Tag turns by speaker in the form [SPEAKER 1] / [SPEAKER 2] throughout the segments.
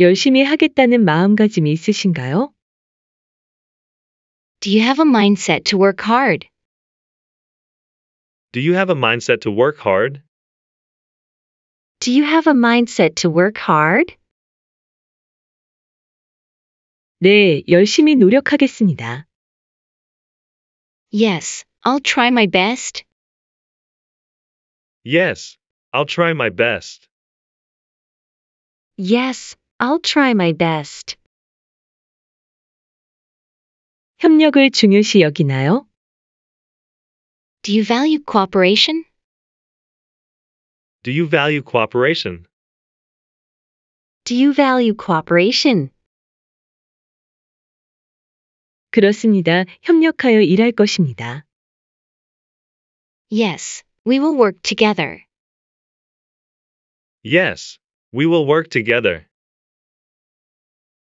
[SPEAKER 1] 열심히 하겠다는 마음가짐이 있으신가요?
[SPEAKER 2] Do you have a mindset to work hard?
[SPEAKER 3] Do you have a mindset to work hard?
[SPEAKER 2] Do you have a mindset to work hard?
[SPEAKER 1] 네, 열심히 노력하겠습니다.
[SPEAKER 2] Yes, I'll try my best.
[SPEAKER 3] Yes, I'll try my best.
[SPEAKER 2] Yes, I'll try my best.
[SPEAKER 1] 협력을 중요시 여기나요?
[SPEAKER 2] Do you value cooperation?
[SPEAKER 3] Do you value cooperation?
[SPEAKER 2] Do you value cooperation?
[SPEAKER 1] 그렇습니다. 협력하여 일할 것입니다.
[SPEAKER 2] Yes, we will work together.
[SPEAKER 3] Yes, we will work together.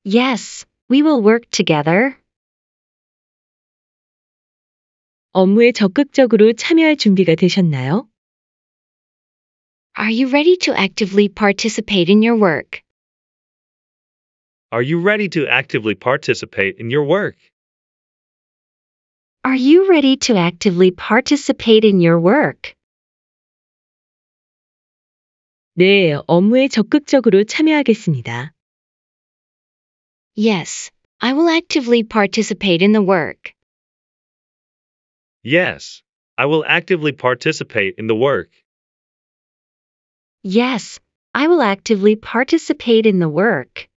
[SPEAKER 2] Yes, we will work together.
[SPEAKER 1] 업무에 적극적으로 참여할 준비가 되셨나요?
[SPEAKER 2] Are you ready to actively participate in your work?
[SPEAKER 3] Are you ready to actively participate in your work?
[SPEAKER 2] Are you ready to actively participate in your work?
[SPEAKER 1] 네, 업무에 적극적으로 참여하겠습니다.
[SPEAKER 2] Yes, I will actively participate in the work.
[SPEAKER 3] Yes, I will actively participate in the work.
[SPEAKER 2] Yes, I will actively participate in the work.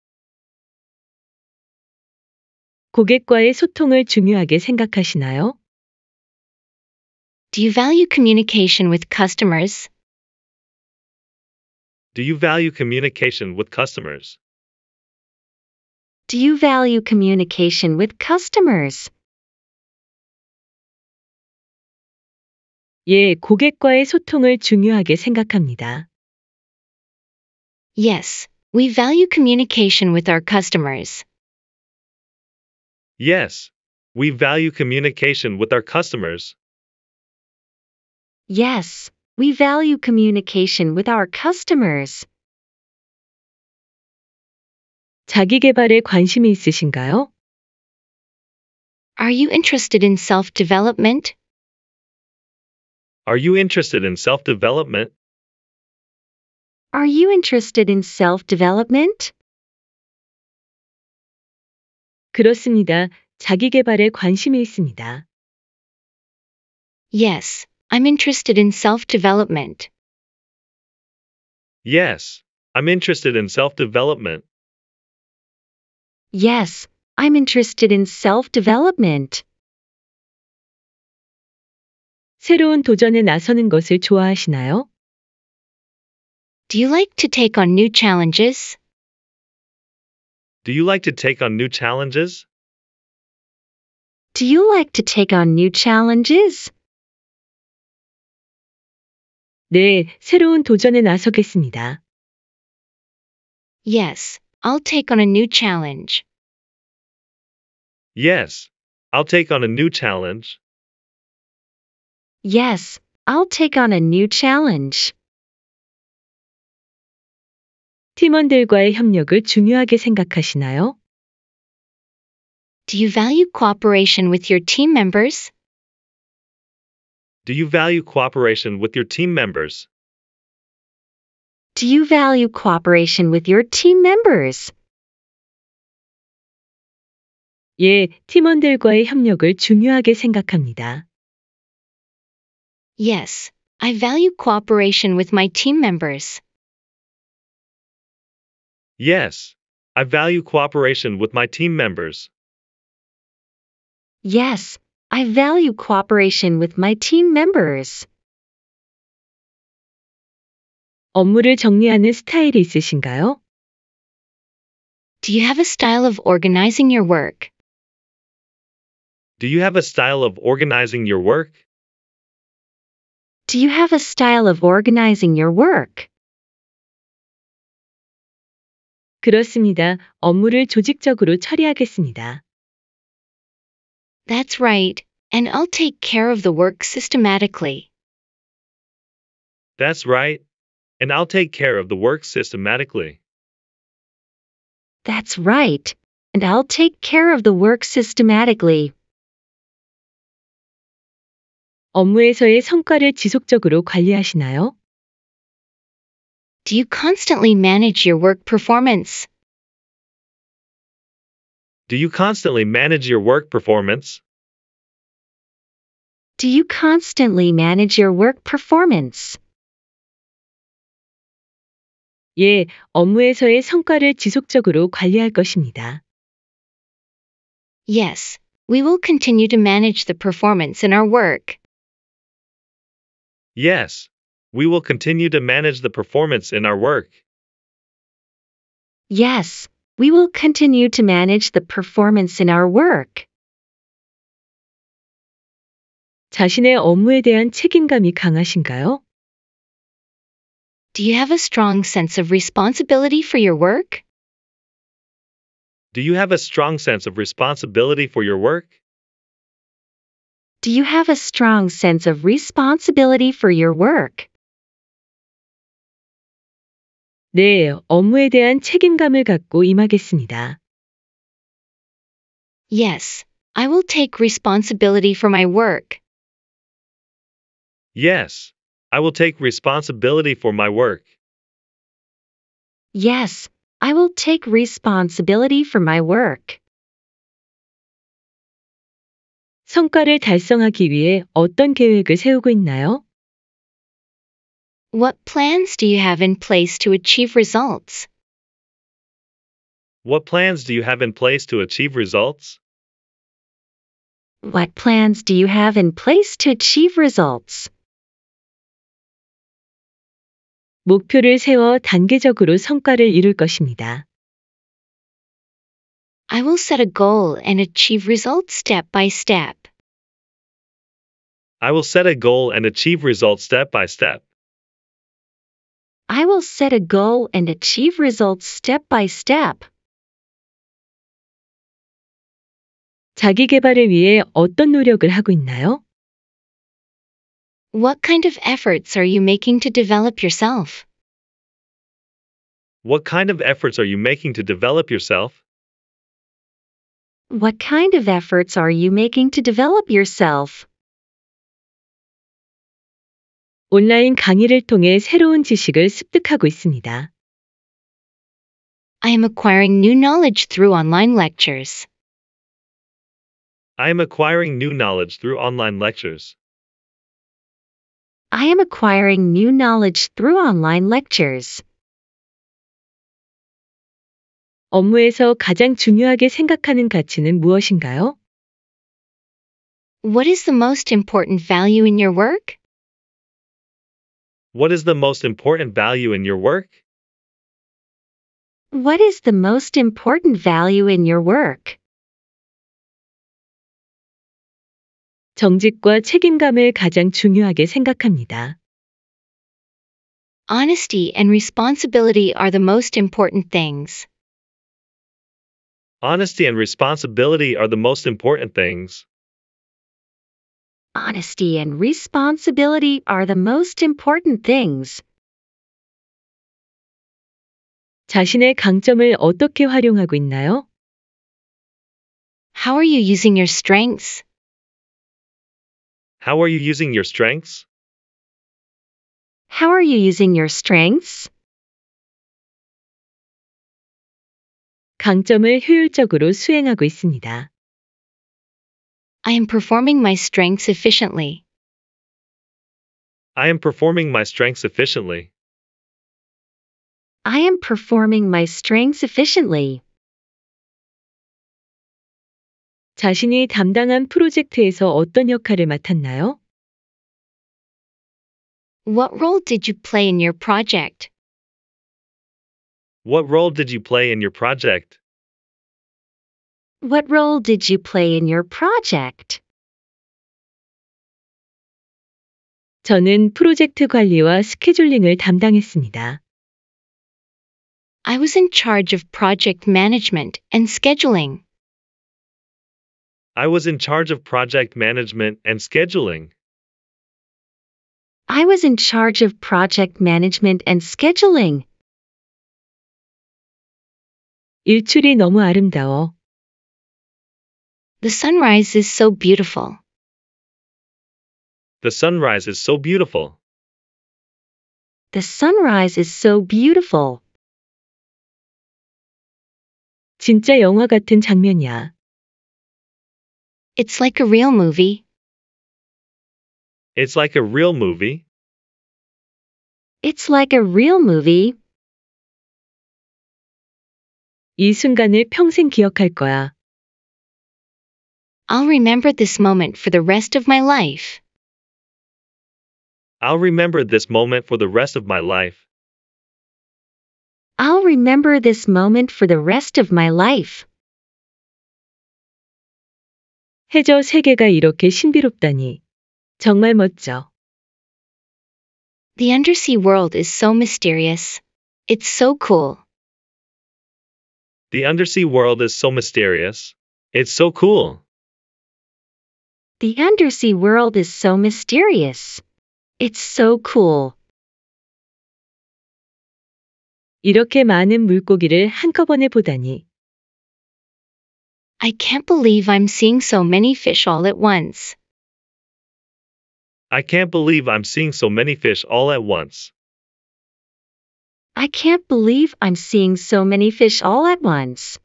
[SPEAKER 1] 고객과의 소통을 중요하게 생각하시나요?
[SPEAKER 2] Do you value communication with customers?
[SPEAKER 3] Do you value communication with customers?
[SPEAKER 2] Do you value communication with customers?
[SPEAKER 1] 예, 고객과의 소통을 중요하게 생각합니다.
[SPEAKER 2] Yes, we value communication with our customers.
[SPEAKER 3] Yes, we value communication with our customers.
[SPEAKER 2] Yes, we value communication with our customers.
[SPEAKER 1] 자기 개발에 관심이 있으신가요?
[SPEAKER 2] Are you interested in self development?
[SPEAKER 3] Are you interested in self development?
[SPEAKER 2] Are you interested in self development?
[SPEAKER 1] 그렇습니다. 자기 개발에 관심이 있습니다.
[SPEAKER 2] Yes, I'm interested in self development.
[SPEAKER 3] Yes, I'm interested in self development.
[SPEAKER 2] Yes, I'm interested in self development.
[SPEAKER 1] 새로운 도전에 나서는 것을 좋아하시나요?
[SPEAKER 2] Do you like to take on new challenges?
[SPEAKER 3] Do you like to take on new challenges?
[SPEAKER 2] Do you like to take on new challenges?
[SPEAKER 1] 네, 새로운 도전에 나서겠습니다.
[SPEAKER 2] Yes, I'll take on a new challenge.
[SPEAKER 3] Yes, I'll take on a new challenge.
[SPEAKER 2] Yes, I'll take on a new challenge.
[SPEAKER 1] 팀원들과의 협력을 중요하게 생각하시나요?
[SPEAKER 2] Do you value cooperation with your team members?
[SPEAKER 3] Do you value cooperation with your team members?
[SPEAKER 2] Do you value cooperation with your team members?
[SPEAKER 1] 예, 팀원들과의 협력을 중요하게 생각합니다.
[SPEAKER 2] Yes, I value cooperation with my team members.
[SPEAKER 3] Yes, I value cooperation with my team members.
[SPEAKER 2] Yes, I value cooperation with my team members.
[SPEAKER 1] 업무를 정리하는 스타일이 있으신가요?
[SPEAKER 2] Do you have a style of organizing your work?
[SPEAKER 3] Do you have a style of organizing your work?
[SPEAKER 2] Do you have a style of organizing your work?
[SPEAKER 1] 그렇습니다. 업무를 조직적으로 처리하겠습니다.
[SPEAKER 2] That's right, and I'll take care of the work systematically.
[SPEAKER 3] That's right. And I'll take care of the work systematically.
[SPEAKER 2] That's right. And I'll take care of the work systematically.
[SPEAKER 1] 업무에서의 성과를 지속적으로 관리하시나요?
[SPEAKER 2] Do you constantly manage your work performance?
[SPEAKER 3] Do you constantly manage your work performance?
[SPEAKER 2] Do you constantly manage your work performance?
[SPEAKER 1] 예, 업무에서의 성과를 지속적으로 관리할 것입니다.
[SPEAKER 2] Yes, we will continue to manage the performance in our work.
[SPEAKER 3] Yes. We will continue to manage the performance in our work.
[SPEAKER 2] Yes, we will continue to manage the performance in our work.
[SPEAKER 1] 자신의 업무에 대한 책임감이 강하신가요?
[SPEAKER 2] Do you have a strong sense of responsibility for your work?
[SPEAKER 3] Do you have a strong sense of responsibility for your work?
[SPEAKER 2] Do you have a strong sense of responsibility for your work?
[SPEAKER 1] 네, 업무에 대한 책임감을 갖고 임하겠습니다.
[SPEAKER 2] Yes, I will take responsibility for my work.
[SPEAKER 3] Yes. I will take responsibility for my work.
[SPEAKER 2] Yes, I will take responsibility for my work.
[SPEAKER 1] 성과를 달성하기 위해 어떤 계획을 세우고 있나요?
[SPEAKER 2] What plans do you have in place to achieve results?
[SPEAKER 3] What plans do you have in place to achieve results?
[SPEAKER 2] What plans do you have in place to achieve results?
[SPEAKER 1] 목표를 세워 단계적으로 성과를 이룰 것입니다.
[SPEAKER 2] I will set a goal and achieve results step by step.
[SPEAKER 3] I will set a goal and achieve results step by step.
[SPEAKER 2] I will set a goal and achieve results step by step.
[SPEAKER 1] 자기 개발을 위해 어떤 노력을 하고 있나요?
[SPEAKER 2] What kind of efforts are you making to develop yourself?
[SPEAKER 3] What kind of efforts are you making to develop yourself?
[SPEAKER 2] What kind of efforts are you making to develop yourself?
[SPEAKER 1] 온라인 강의를 통해 새로운 지식을 습득하고 있습니다.
[SPEAKER 2] I am acquiring new knowledge through online lectures.
[SPEAKER 3] I am acquiring new knowledge through online lectures.
[SPEAKER 2] I am acquiring new knowledge through online lectures.
[SPEAKER 1] 업무에서 가장 중요하게 생각하는 가치는 무엇인가요?
[SPEAKER 2] What is the most important value in your work?
[SPEAKER 3] What is the most important value in your work?
[SPEAKER 2] What is the most important value in your work?
[SPEAKER 1] 정직과 책임감을 가장 중요하게 생각합니다.
[SPEAKER 2] Honesty and responsibility are the most important things.
[SPEAKER 3] Honesty and responsibility are the most important things.
[SPEAKER 2] Honesty and responsibility are the most important things.
[SPEAKER 1] 자신의 강점을 어떻게 활용하고 있나요?
[SPEAKER 2] How are you using your strengths?
[SPEAKER 3] How are you using your strengths?
[SPEAKER 2] How are you using your strengths?
[SPEAKER 1] 강점을 효율적으로 수행하고 있습니다.
[SPEAKER 2] I am performing my strengths efficiently.
[SPEAKER 3] I am performing my strengths efficiently.
[SPEAKER 2] I am performing my strengths efficiently.
[SPEAKER 1] 자신이 담당한 프로젝트에서 어떤 역할을 맡았나요?
[SPEAKER 2] What role did you play in your project?
[SPEAKER 3] What role did you play in your project?
[SPEAKER 2] What role did you play in your project?
[SPEAKER 1] 저는 프로젝트 관리와 스케줄링을 담당했습니다.
[SPEAKER 2] I was in charge of project management and scheduling.
[SPEAKER 3] I was in charge of project management and scheduling.
[SPEAKER 2] I was in charge of project management and scheduling.
[SPEAKER 1] 일출이 너무 아름다워.
[SPEAKER 2] The sunrise is so beautiful.
[SPEAKER 3] The sunrise is so beautiful.
[SPEAKER 2] The sunrise is so beautiful.
[SPEAKER 1] 진짜 영화 같은 장면이야.
[SPEAKER 2] It's like a real movie.
[SPEAKER 3] It's like a real movie.
[SPEAKER 2] It's like a real movie.
[SPEAKER 1] 이 순간을 평생 기억할 거야.
[SPEAKER 2] I'll remember this moment for the rest of my life.
[SPEAKER 3] I'll remember this moment for the rest of my life.
[SPEAKER 2] I'll remember this moment for the rest of my life.
[SPEAKER 1] 해저 세계가 이렇게 신비롭다니. 정말 멋져.
[SPEAKER 2] The undersea world is so mysterious. It's so cool.
[SPEAKER 3] The undersea world is so mysterious. It's so cool.
[SPEAKER 2] The undersea world is so mysterious. It's so cool.
[SPEAKER 1] 이렇게 많은 물고기를 한꺼번에 보다니.
[SPEAKER 2] I can't believe I'm seeing so many fish all at once.
[SPEAKER 3] I can't believe I'm seeing so many fish all at once.
[SPEAKER 2] I can't believe I'm seeing so many fish all at once.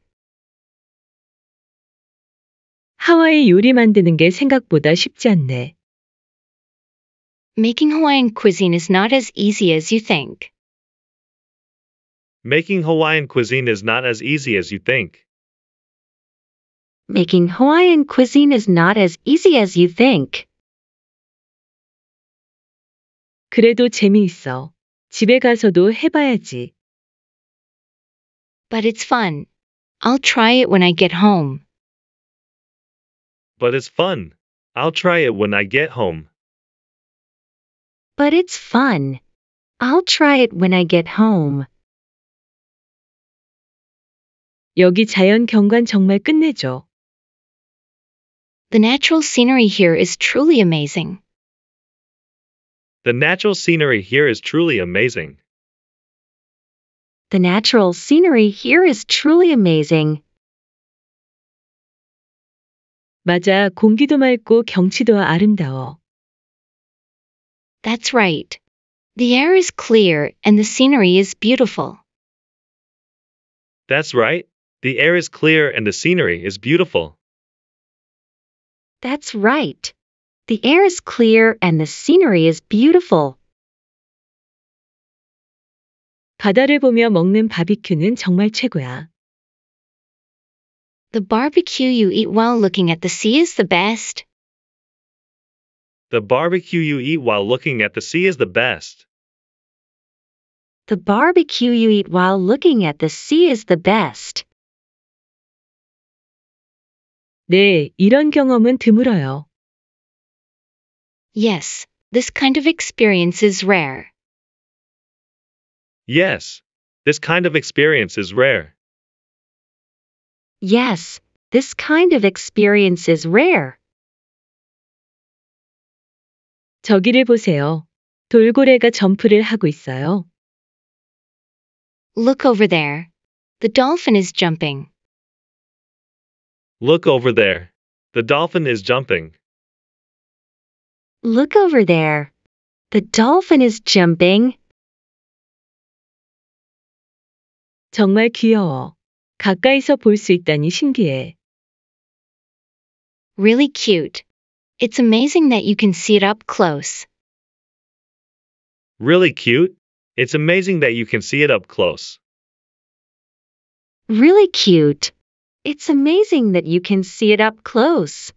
[SPEAKER 1] 하와이 요리 만드는 게 생각보다 쉽지 않네.
[SPEAKER 2] Making Hawaiian cuisine is not as easy as you think.
[SPEAKER 3] Making Hawaiian cuisine is not as easy as you think.
[SPEAKER 2] Making Hawaiian cuisine is not as easy as you think.
[SPEAKER 1] 그래도 재미있어. 집에 가서도 해봐야지.
[SPEAKER 2] But it's fun. I'll try it when I get home.
[SPEAKER 3] But it's fun. I'll try it when I get home.
[SPEAKER 2] But it's fun. I'll try it when I get home.
[SPEAKER 1] 여기 자연 경관 정말 끝내줘.
[SPEAKER 2] The natural scenery here is truly amazing.
[SPEAKER 3] The natural scenery here is truly amazing.
[SPEAKER 2] The natural scenery here is truly amazing.
[SPEAKER 1] 맞아, 공기도 맑고 경치도 아름다워.
[SPEAKER 2] That's right. The air is clear and the scenery is beautiful.
[SPEAKER 3] That's right. The air is clear and the scenery is beautiful.
[SPEAKER 2] That's right. The air is clear and the scenery is beautiful.
[SPEAKER 1] 바다를 보며 먹는 바비큐는 정말 최고야.
[SPEAKER 2] The barbecue you eat while looking at the sea is the best.
[SPEAKER 3] The barbecue you eat while looking at the sea is the best.
[SPEAKER 2] The barbecue you eat while looking at the sea is the best.
[SPEAKER 1] 네, 이런 경험은 드물어요.
[SPEAKER 2] Yes, this kind of experience is rare.
[SPEAKER 3] Yes. This kind of experience is rare.
[SPEAKER 2] Yes, this kind of experience is rare.
[SPEAKER 1] 저기를 보세요. 돌고래가 점프를 하고 있어요.
[SPEAKER 2] Look over there. The dolphin is jumping.
[SPEAKER 3] Look over there. The dolphin is jumping.
[SPEAKER 2] Look over there. The dolphin is jumping.
[SPEAKER 1] 정말 귀여워. 가까이서 볼 수 있다니 신기해.
[SPEAKER 2] Really cute. It's amazing that you can see it up close.
[SPEAKER 3] Really cute. It's amazing that you can see it up close.
[SPEAKER 2] Really cute. It's amazing that you can see it up close.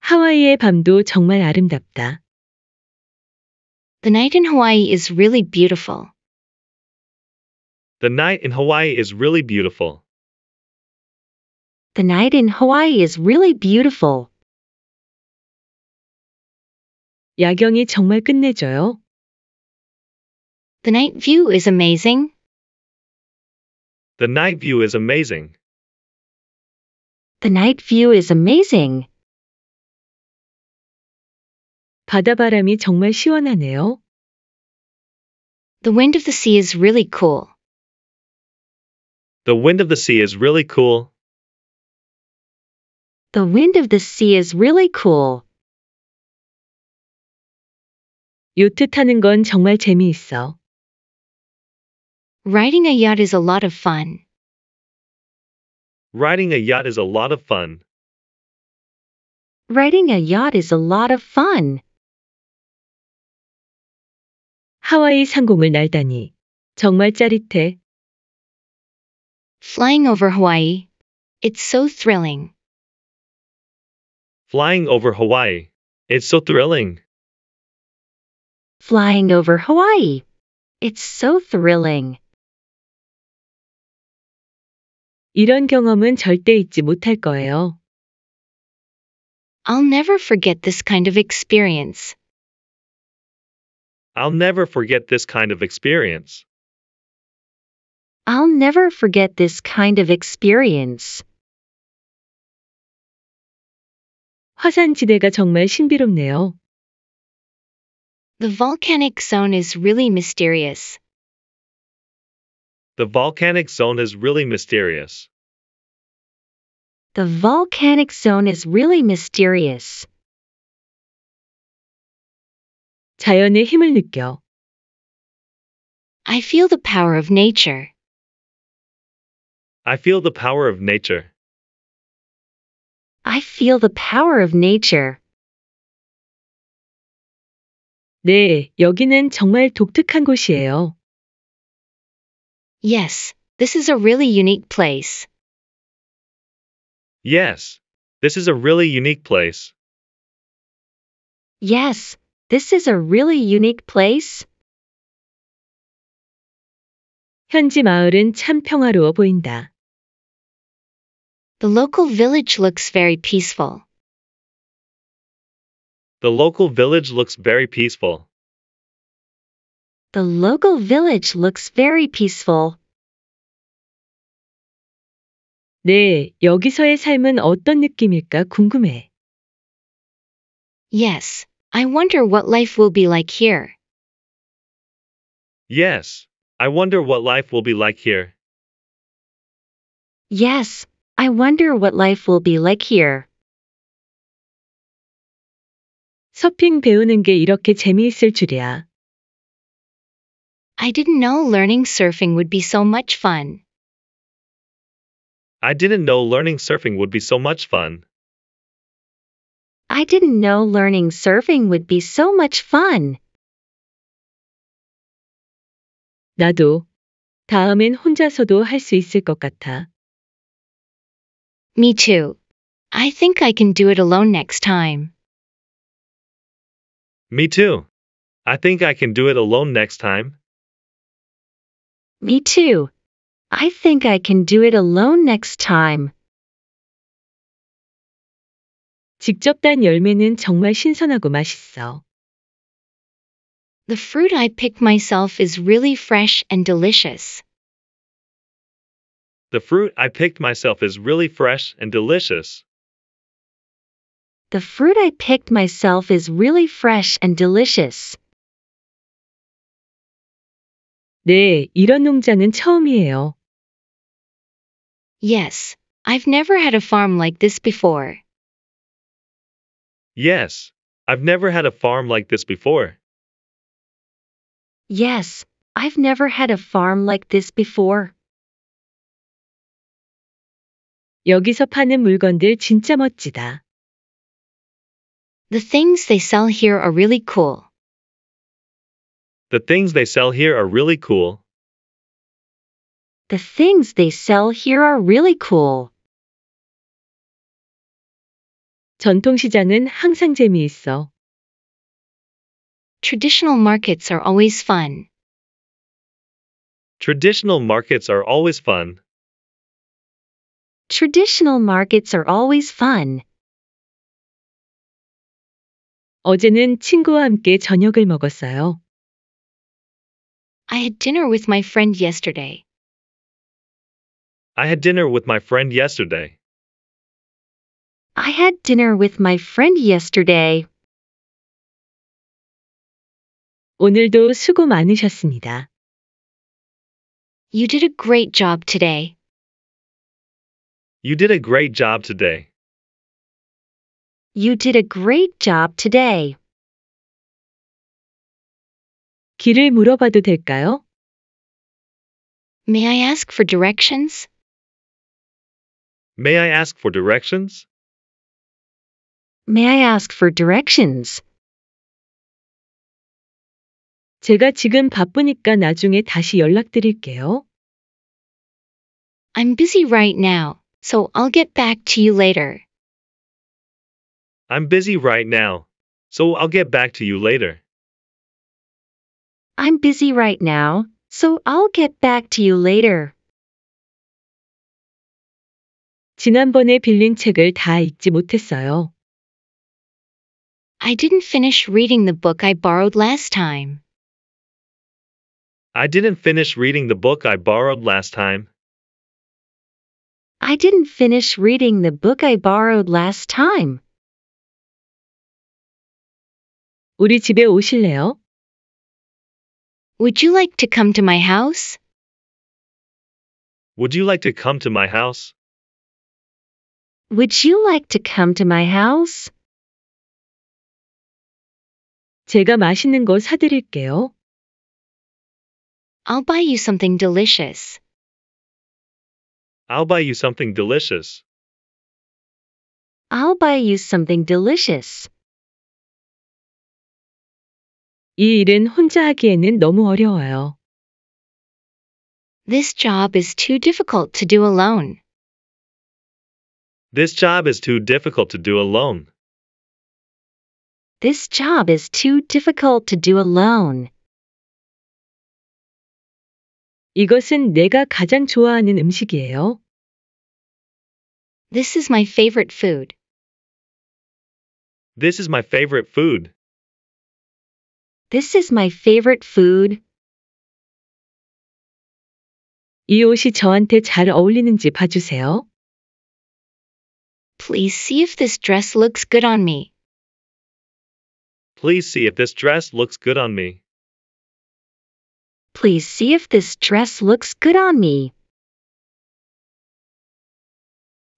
[SPEAKER 1] 하와이의 밤도 정말 아름답다.
[SPEAKER 2] The night in Hawaii is really beautiful.
[SPEAKER 3] The night in Hawaii is really beautiful.
[SPEAKER 2] The night in Hawaii is really beautiful.
[SPEAKER 1] 야경이 정말 끝내줘요.
[SPEAKER 2] The night view is amazing.
[SPEAKER 3] The night view is amazing.
[SPEAKER 2] The night view is amazing.
[SPEAKER 1] 바다바람이 정말 시원하네요.
[SPEAKER 2] The wind of the sea is really cool.
[SPEAKER 3] The wind of the sea is really cool.
[SPEAKER 2] The wind of the sea is really cool.
[SPEAKER 1] 요트 타는 건 정말 재미있어.
[SPEAKER 2] Riding a yacht is a lot of fun.
[SPEAKER 3] Riding a yacht is a lot of fun.
[SPEAKER 2] Riding a yacht is a lot of fun.
[SPEAKER 1] 하와이 상공을 날다니. 정말 짜릿해.
[SPEAKER 2] Flying over Hawaii. It's so thrilling.
[SPEAKER 3] Flying over Hawaii. It's so thrilling.
[SPEAKER 2] Flying over Hawaii. It's so thrilling.
[SPEAKER 1] 이런 경험은 절대 잊지 못할 거예요.
[SPEAKER 2] I'll never forget this kind of experience.
[SPEAKER 3] I'll never forget this kind of experience.
[SPEAKER 2] I'll never forget this kind of experience.
[SPEAKER 1] 화산지대가 정말 신비롭네요.
[SPEAKER 2] The volcanic zone is really mysterious.
[SPEAKER 3] The volcanic zone is really mysterious.
[SPEAKER 2] The volcanic zone is really mysterious.
[SPEAKER 1] 자연의 힘을 느껴.
[SPEAKER 2] I feel the power of nature.
[SPEAKER 3] I feel the power of nature.
[SPEAKER 2] I feel the power of nature.
[SPEAKER 1] 네, 여기는 정말 독특한 곳이에요.
[SPEAKER 2] Yes, this is a really unique place.
[SPEAKER 3] Yes. This is a really unique place.
[SPEAKER 2] Yes, this is a really unique place.
[SPEAKER 1] 현지 마을은 참 평화로워 보인다.
[SPEAKER 2] The local village looks very peaceful.
[SPEAKER 3] The local village looks very peaceful.
[SPEAKER 2] The local village looks very peaceful.
[SPEAKER 1] 네, 여기서의 삶은 어떤 느낌일까 궁금해.
[SPEAKER 2] Yes, I wonder what life will be like here.
[SPEAKER 3] Yes. I wonder what life will be like here.
[SPEAKER 2] Yes, I wonder what life will be like here.
[SPEAKER 1] 서핑 배우는 게 이렇게 재미있을 줄이야.
[SPEAKER 2] I didn't know learning surfing would be so much fun.
[SPEAKER 3] I didn't know learning surfing would be so much fun.
[SPEAKER 2] I didn't know learning surfing would be so much fun.
[SPEAKER 1] 나도. 다음엔 혼자서도 할 수 있을 것 같아.
[SPEAKER 2] Me too. I think I can do it alone next time.
[SPEAKER 3] Me too. I think I can do it alone next time.
[SPEAKER 2] Me too. I think I can do it alone next time.
[SPEAKER 1] 직접 딴 열매는 정말 신선하고 맛있어.
[SPEAKER 2] The fruit I picked myself is really fresh and delicious.
[SPEAKER 3] The fruit I picked myself is really fresh and delicious.
[SPEAKER 2] The fruit I picked myself is really fresh and delicious.
[SPEAKER 1] 네, 이런 농장은 처음이에요.
[SPEAKER 2] Yes, I've never had a farm like this before.
[SPEAKER 3] Yes. I've never had a farm like this before.
[SPEAKER 2] Yes, I've never had a farm like this before.
[SPEAKER 1] 여기서 파는 물건들 진짜 멋지다.
[SPEAKER 2] The things they sell here are really cool.
[SPEAKER 3] The things they sell here are really cool.
[SPEAKER 2] The things they sell here are really cool.
[SPEAKER 1] 전통시장은 항상 재미있어.
[SPEAKER 2] Traditional markets are always fun.
[SPEAKER 3] Traditional markets are always fun.
[SPEAKER 2] Traditional markets are always fun.
[SPEAKER 1] 어제는 친구와 함께 저녁을 먹었어요.
[SPEAKER 2] I had dinner with my friend yesterday.
[SPEAKER 3] I had dinner with my friend yesterday.
[SPEAKER 2] I had dinner with my friend yesterday.
[SPEAKER 1] 오늘도 수고 많으셨습니다.
[SPEAKER 2] You did a great job today.
[SPEAKER 3] You did a great job today.
[SPEAKER 2] You did a great job today.
[SPEAKER 1] 길을 물어봐도 될까요?
[SPEAKER 2] May I ask for directions?
[SPEAKER 3] May I ask for directions?
[SPEAKER 2] May I ask for directions?
[SPEAKER 1] 제가 지금 바쁘니까 나중에 다시 연락드릴게요.
[SPEAKER 2] I'm busy right now, so I'll get back to you later.
[SPEAKER 3] I'm busy right now, so I'll get back to you later.
[SPEAKER 2] I'm busy right now, so I'll get back to you later.
[SPEAKER 1] 지난번에 빌린 책을 다 읽지 못했어요.
[SPEAKER 2] I didn't finish reading the book I borrowed last time.
[SPEAKER 3] I didn't finish reading the book I borrowed last time.
[SPEAKER 2] I didn't finish reading the book I borrowed last time.
[SPEAKER 1] 우리 집에 오실래요?
[SPEAKER 2] Would you like to come to my house?
[SPEAKER 3] Would you like to come to my house?
[SPEAKER 2] Would you like to come to my house?
[SPEAKER 1] 제가 맛있는 거 사드릴게요.
[SPEAKER 2] I'll buy you something delicious.
[SPEAKER 3] I'll buy you something delicious.
[SPEAKER 2] I'll buy you something delicious.
[SPEAKER 1] 이 일은 혼자 하기에는 너무 어려워요.
[SPEAKER 2] This job is too difficult to do alone.
[SPEAKER 3] This job is too difficult to do alone.
[SPEAKER 2] This job is too difficult to do alone.
[SPEAKER 1] 이것은 내가 가장 좋아하는 음식이에요.
[SPEAKER 2] This is my favorite food.
[SPEAKER 3] This is my favorite food.
[SPEAKER 2] This is my favorite food.
[SPEAKER 1] 이 옷이 저한테 잘 어울리는지 봐주세요.
[SPEAKER 2] Please see if this dress looks good on me.
[SPEAKER 3] Please see if this dress looks good on me.
[SPEAKER 2] Please see if this dress looks good on me.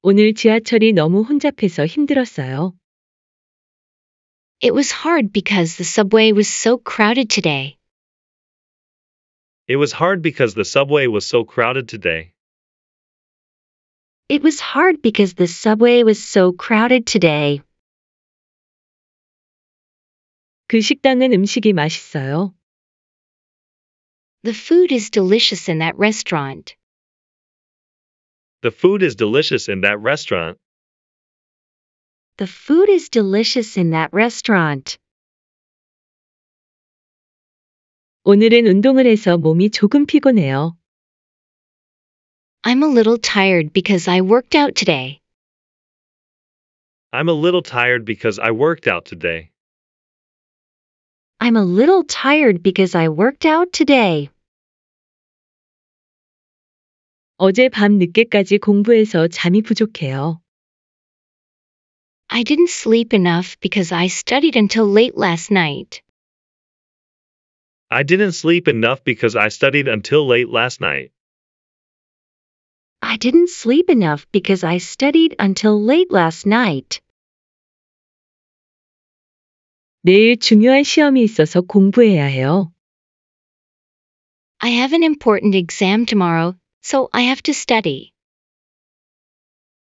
[SPEAKER 1] 오늘 지하철이 너무 혼잡해서 힘들었어요.
[SPEAKER 2] It was hard because the subway was so crowded today.
[SPEAKER 3] It was hard because the subway was so crowded today.
[SPEAKER 2] It was hard because the subway was so crowded today.
[SPEAKER 1] 그 식당은 음식이 맛있어요.
[SPEAKER 2] The food is delicious in that restaurant.
[SPEAKER 3] The food is delicious in that restaurant.
[SPEAKER 2] The food is delicious in that restaurant.
[SPEAKER 1] 오늘은 운동을 해서 몸이 조금 피곤해요.
[SPEAKER 2] I'm a little tired because I worked out today.
[SPEAKER 3] I'm a little tired because I worked out today.
[SPEAKER 2] I'm a little tired because I worked out today.
[SPEAKER 1] 어제 밤 늦게까지 공부해서 잠이 부족해요.
[SPEAKER 2] I didn't sleep enough because I studied until late last night.
[SPEAKER 3] I didn't sleep enough because I studied until late last night.
[SPEAKER 2] I didn't sleep enough because I studied until late last night.
[SPEAKER 1] 내일 중요한 시험이 있어서 공부해야 해요.
[SPEAKER 2] I have an important exam tomorrow, so I have to study.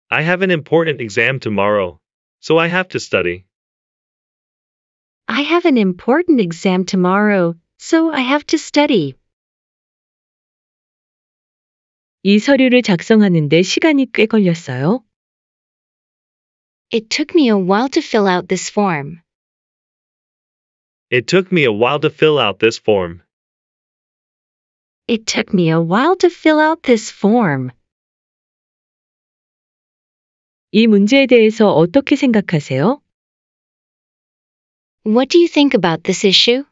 [SPEAKER 3] I have an important exam tomorrow, so I have to study.
[SPEAKER 2] I have an important exam tomorrow, so I have to study.
[SPEAKER 1] 이 서류를 작성하는데 시간이 꽤 걸렸어요.
[SPEAKER 2] It took me a while to fill out this form.
[SPEAKER 3] It took me a while to fill out this form.
[SPEAKER 2] It took me a while to fill out this form.
[SPEAKER 1] 이 문제에 대해서 어떻게 생각하세요?
[SPEAKER 2] What do you think about this issue?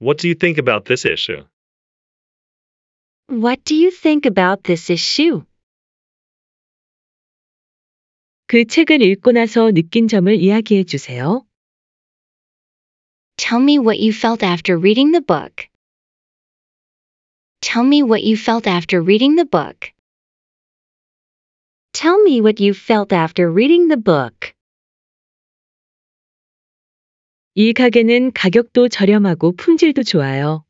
[SPEAKER 3] What do you think about this issue?
[SPEAKER 2] What do you think about this issue?
[SPEAKER 1] 그 책을 읽고 나서 느낀 점을 이야기해 주세요.
[SPEAKER 2] Tell me what you felt after reading the book. Tell me what you felt after reading the book. Tell me what you felt after reading the book.
[SPEAKER 1] 이 가게는 가격도 저렴하고 품질도 좋아요.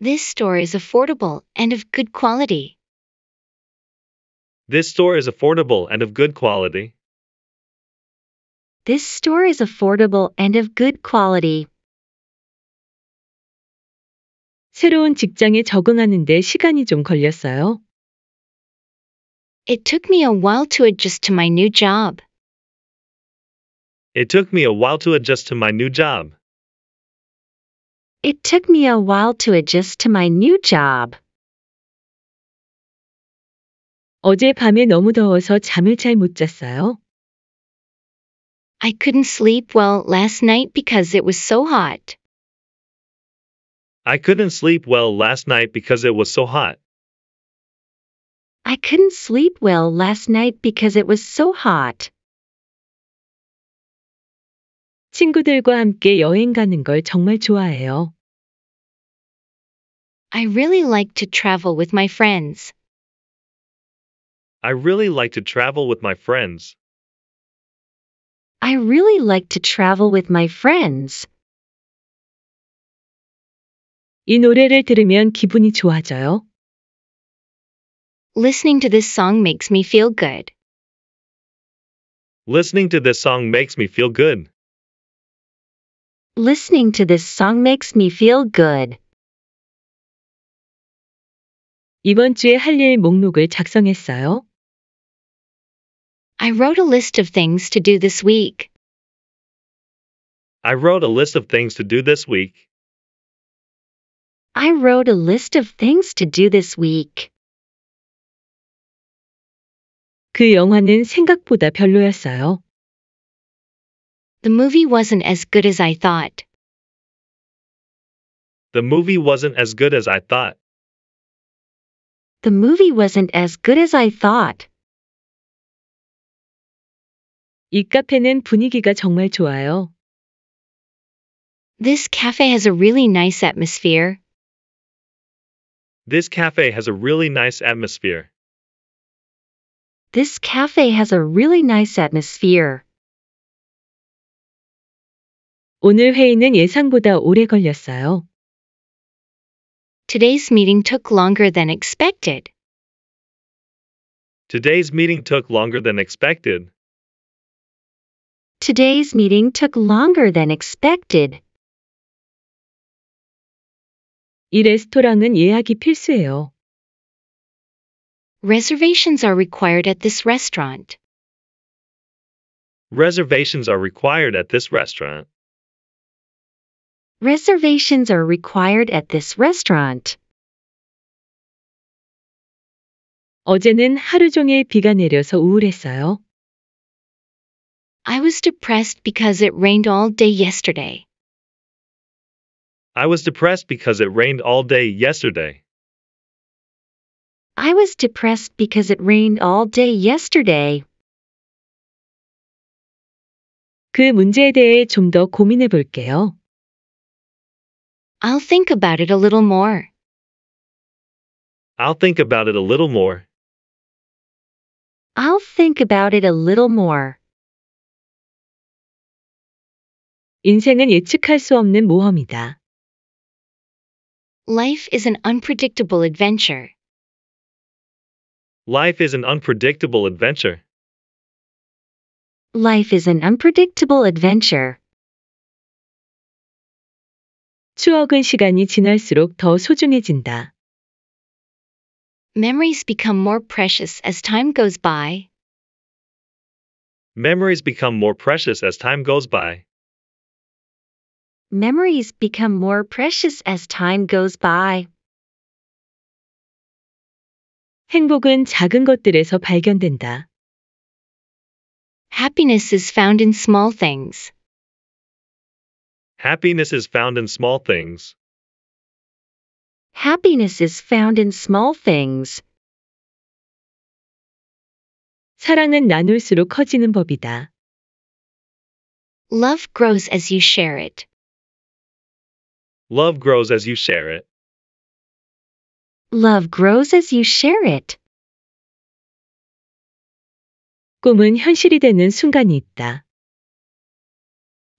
[SPEAKER 2] This store is affordable and of good quality.
[SPEAKER 3] This store is affordable and of good quality.
[SPEAKER 2] This store is affordable and of good quality.
[SPEAKER 1] 새로운 직장에 적응하는데 시간이 좀 걸렸어요.
[SPEAKER 2] It took me a while to adjust to my new job.
[SPEAKER 3] It took me a while to adjust to my new job.
[SPEAKER 2] It took me a while to adjust to my new job.
[SPEAKER 1] 어제 밤에 너무 더워서 잠을 잘 못 잤어요.
[SPEAKER 2] I couldn't sleep well last night because it was so hot.
[SPEAKER 3] I couldn't sleep well last night because it was so hot.
[SPEAKER 2] I couldn't sleep well last night because it was so hot.
[SPEAKER 1] 친구들과 함께 여행 가는 걸 정말 좋아해요.
[SPEAKER 2] I really like to travel with my friends.
[SPEAKER 3] I really like to travel with my friends.
[SPEAKER 2] I really like to travel with my friends.
[SPEAKER 1] 이 노래를 들으면 기분이 좋아져요.
[SPEAKER 2] Listening to this song makes me feel good.
[SPEAKER 3] Listening to this song makes me feel good.
[SPEAKER 2] Listening to this song makes me feel good.
[SPEAKER 1] 이번 주에 할 일 목록을 작성했어요.
[SPEAKER 2] I wrote a list of things to do this week.
[SPEAKER 3] I wrote a list of things to do this week.
[SPEAKER 2] I wrote a list of things to do this week.
[SPEAKER 1] 그 영화는 생각보다 별로였어요.
[SPEAKER 2] The movie wasn't as good as I thought.
[SPEAKER 3] The movie wasn't as good as I thought.
[SPEAKER 2] The movie wasn't as good as I thought.
[SPEAKER 1] 이 카페는 분위기가 정말 좋아요.
[SPEAKER 2] This cafe has a really nice atmosphere.
[SPEAKER 3] This cafe has a really nice atmosphere.
[SPEAKER 2] This cafe has a really nice atmosphere.
[SPEAKER 1] 오늘 회의는 예상보다 오래 걸렸어요.
[SPEAKER 2] Today's meeting took longer than expected.
[SPEAKER 3] Today's meeting took longer than expected.
[SPEAKER 2] Today's meeting took longer than expected.
[SPEAKER 1] 이 레스토랑은 예약이 필수예요.
[SPEAKER 2] Reservations are required at this restaurant.
[SPEAKER 3] Reservations are required at this restaurant.
[SPEAKER 2] Reservations are required at this restaurant.
[SPEAKER 1] 어제는 하루 종일 비가 내려서 우울했어요.
[SPEAKER 2] I was depressed because it rained all day yesterday.
[SPEAKER 3] I was depressed because it rained all day yesterday.
[SPEAKER 2] I was depressed because it rained all day yesterday.
[SPEAKER 1] 그 문제에 대해 좀 더 고민해 볼게요.
[SPEAKER 2] I'll think about it a little more.
[SPEAKER 3] I'll think about it a little more.
[SPEAKER 2] I'll think about it a little more.
[SPEAKER 1] 인생은 예측할 수 없는 모험이다.
[SPEAKER 2] Life is an unpredictable adventure.
[SPEAKER 3] Life is an unpredictable adventure.
[SPEAKER 2] Life is an unpredictable adventure.
[SPEAKER 1] 추억은 시간이 지날수록 더 소중해진다.
[SPEAKER 2] Memories become more precious as time goes by.
[SPEAKER 3] Memories become more precious as time goes by.
[SPEAKER 2] Memories become more precious as time goes by.
[SPEAKER 1] 행복은 작은 것들에서 발견된다.
[SPEAKER 2] Happiness is found in small things.
[SPEAKER 3] Happiness is found in small things.
[SPEAKER 2] Happiness is found in small things.
[SPEAKER 1] 사랑은 나눌수록 커지는 법이다.
[SPEAKER 2] Love grows as you share it.
[SPEAKER 3] Love grows as you share it.
[SPEAKER 2] Love grows as you share it.
[SPEAKER 1] 꿈은 현실이 되는 순간이 있다.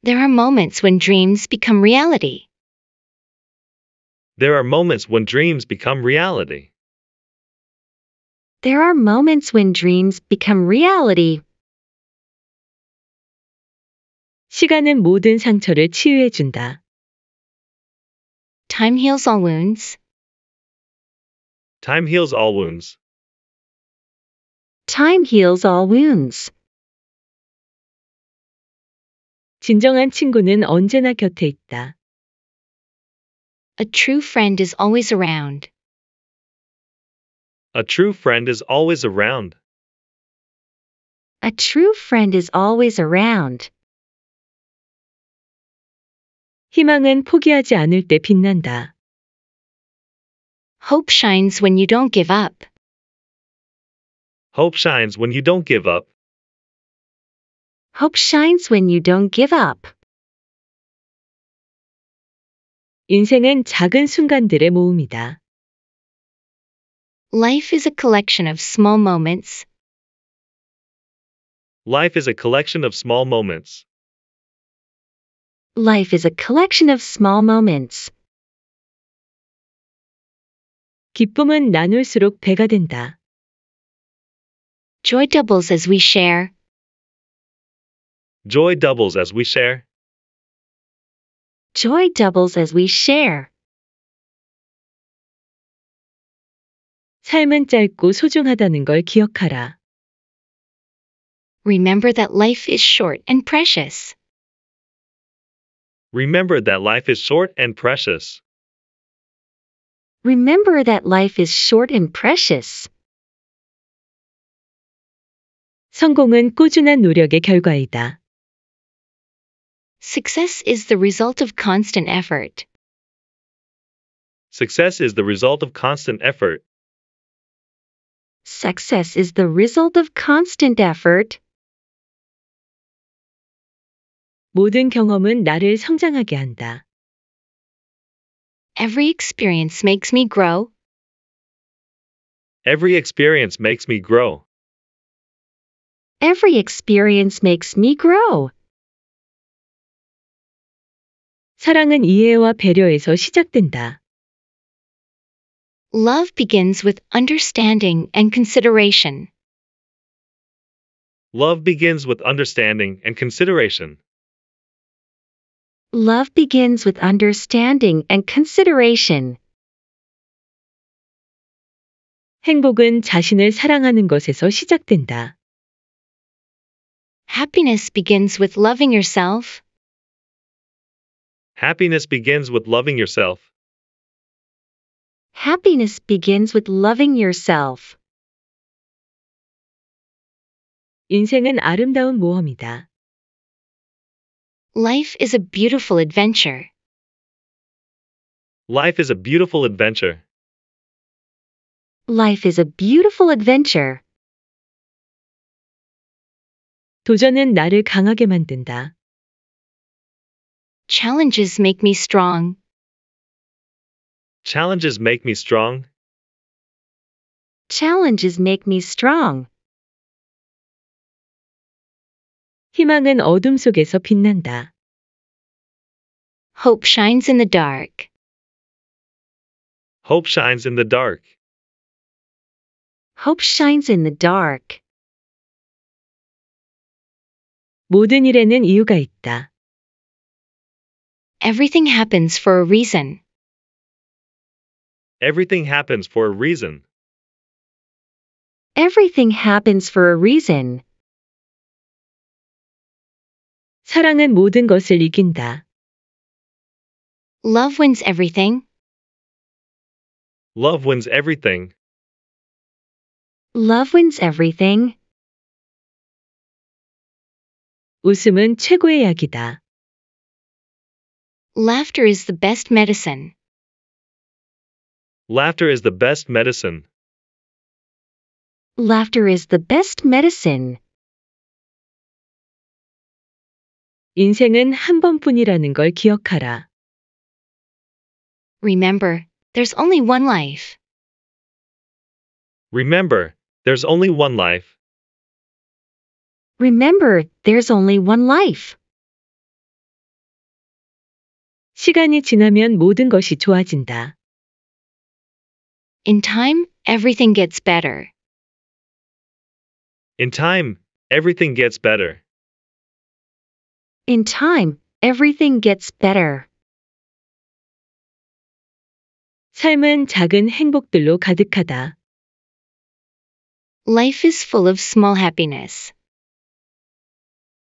[SPEAKER 2] There are moments when dreams become reality.
[SPEAKER 3] There are moments when dreams become reality.
[SPEAKER 2] There are moments when dreams become reality.
[SPEAKER 1] 시간은 모든 상처를 치유해준다.
[SPEAKER 2] Time heals all wounds.
[SPEAKER 3] Time heals all wounds.
[SPEAKER 2] Time heals all wounds.
[SPEAKER 1] 진정한 친구는 언제나 곁에 있다.
[SPEAKER 2] A true friend is always around.
[SPEAKER 3] A true friend is always around.
[SPEAKER 2] A true friend is always around.
[SPEAKER 1] 희망은 포기하지 않을 때 빛난다.
[SPEAKER 2] Hope shines when you don't give up.
[SPEAKER 3] Hope shines when you don't give up.
[SPEAKER 2] Hope shines when you don't give up.
[SPEAKER 1] 인생은 작은 순간들의 모음이다.
[SPEAKER 2] Life is a collection of small moments.
[SPEAKER 3] Life is a collection of small moments.
[SPEAKER 2] Life is a collection of small moments.
[SPEAKER 1] 기쁨은 나눌수록 배가 된다.
[SPEAKER 2] Joy doubles as we share.
[SPEAKER 3] Joy doubles as we share.
[SPEAKER 2] Joy doubles as we share.
[SPEAKER 1] 삶은 짧고 소중하다는 걸 기억하라.
[SPEAKER 2] Remember that life is short and precious.
[SPEAKER 3] Remember that life is short and precious.
[SPEAKER 2] Remember that life is short and precious.
[SPEAKER 1] 성공은 꾸준한 노력의 결과이다.
[SPEAKER 2] Success is the result of constant effort.
[SPEAKER 3] Success is the result of constant effort.
[SPEAKER 2] Success is the result of constant effort.
[SPEAKER 1] 모든 경험은 나를 성장하게 한다.
[SPEAKER 2] Every experience makes me grow.
[SPEAKER 3] Every experience makes me grow.
[SPEAKER 2] Every experience makes me grow.
[SPEAKER 1] 사랑은 이해와 배려에서 시작된다.
[SPEAKER 2] Love begins with understanding and consideration.
[SPEAKER 3] Love begins with understanding and consideration.
[SPEAKER 2] Love begins with understanding and consideration.
[SPEAKER 1] 행복은 자신을 사랑하는 것에서 시작된다.
[SPEAKER 2] Happiness begins with loving yourself.
[SPEAKER 3] Happiness begins with loving yourself.
[SPEAKER 2] Happiness begins with loving yourself.
[SPEAKER 1] 인생은 아름다운 모험이다.
[SPEAKER 2] Life is a beautiful adventure.
[SPEAKER 3] Life is a beautiful adventure.
[SPEAKER 2] Life is a beautiful adventure.
[SPEAKER 1] 도전은 나를 강하게 만든다.
[SPEAKER 2] Challenges make me strong.
[SPEAKER 3] Challenges make me strong.
[SPEAKER 2] Challenges make me strong.
[SPEAKER 1] 희망은 어둠 속에서 빛난다.
[SPEAKER 2] Hope shines in the dark.
[SPEAKER 3] Hope shines in the dark.
[SPEAKER 2] Hope shines in the dark.
[SPEAKER 1] 모든 일에는 이유가 있다.
[SPEAKER 2] Everything happens for a reason.
[SPEAKER 3] Everything happens for a reason.
[SPEAKER 2] Everything happens for a reason.
[SPEAKER 1] 사랑은 모든 것을 이긴다.
[SPEAKER 2] Love wins everything.
[SPEAKER 3] Love wins everything.
[SPEAKER 2] Love wins everything.
[SPEAKER 1] 웃음은 최고의 약이다.
[SPEAKER 2] Laughter is the best medicine.
[SPEAKER 3] Laughter is the best medicine.
[SPEAKER 2] Laughter is the best medicine.
[SPEAKER 1] 인생은 한 번뿐이라는 걸 기억하라.
[SPEAKER 2] Remember, there's only one life.
[SPEAKER 3] Remember, there's only one life.
[SPEAKER 2] Remember, there's only one life.
[SPEAKER 1] 시간이 지나면 모든 것이 좋아진다.
[SPEAKER 2] In time, everything gets better.
[SPEAKER 3] In time, everything gets better.
[SPEAKER 2] In time, everything gets better.
[SPEAKER 1] 삶은 작은 행복들로 가득하다.
[SPEAKER 2] Life is full of small happiness.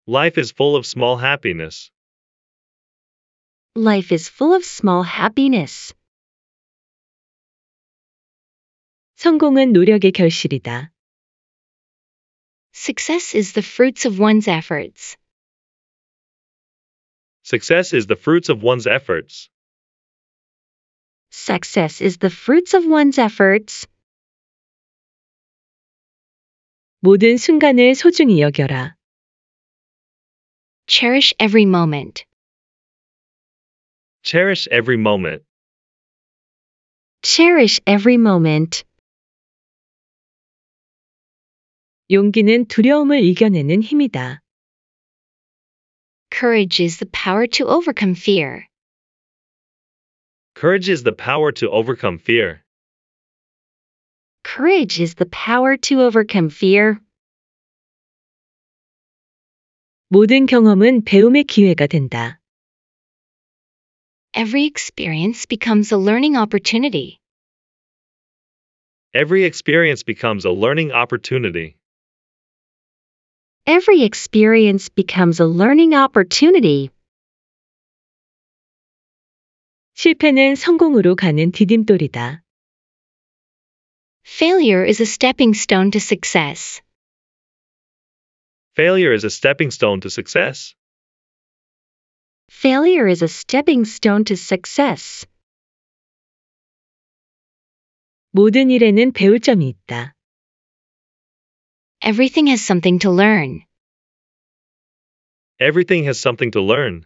[SPEAKER 3] Life is full of small happiness.
[SPEAKER 2] Life is full of small happiness.
[SPEAKER 1] 성공은 노력의 결실이다.
[SPEAKER 2] Success is the fruits of one's efforts.
[SPEAKER 3] Success is the fruits of one's efforts.
[SPEAKER 2] Success is the fruits of one's efforts.
[SPEAKER 1] 모든 순간을 소중히 여겨라.
[SPEAKER 2] Cherish every moment.
[SPEAKER 3] Cherish every moment.
[SPEAKER 2] Cherish every moment.
[SPEAKER 1] 용기는 두려움을 이겨내는 힘이다.
[SPEAKER 2] Courage is the power to overcome fear.
[SPEAKER 3] Courage is the power to overcome fear.
[SPEAKER 2] Courage is the power to overcome fear.
[SPEAKER 1] 모든 경험은 배움의 기회가 된다.
[SPEAKER 2] Every experience becomes a learning opportunity.
[SPEAKER 3] Every experience becomes a learning opportunity.
[SPEAKER 2] Every experience becomes a learning opportunity.
[SPEAKER 1] 실패는 성공으로 가는 디딤돌이다.
[SPEAKER 2] Failure is a stepping stone to success.
[SPEAKER 3] Failure is a stepping stone to success.
[SPEAKER 2] Failure is a stepping stone to success.
[SPEAKER 1] 모든 일에는 배울 점이 있다.
[SPEAKER 2] Everything has something to learn.
[SPEAKER 3] Everything has something to learn.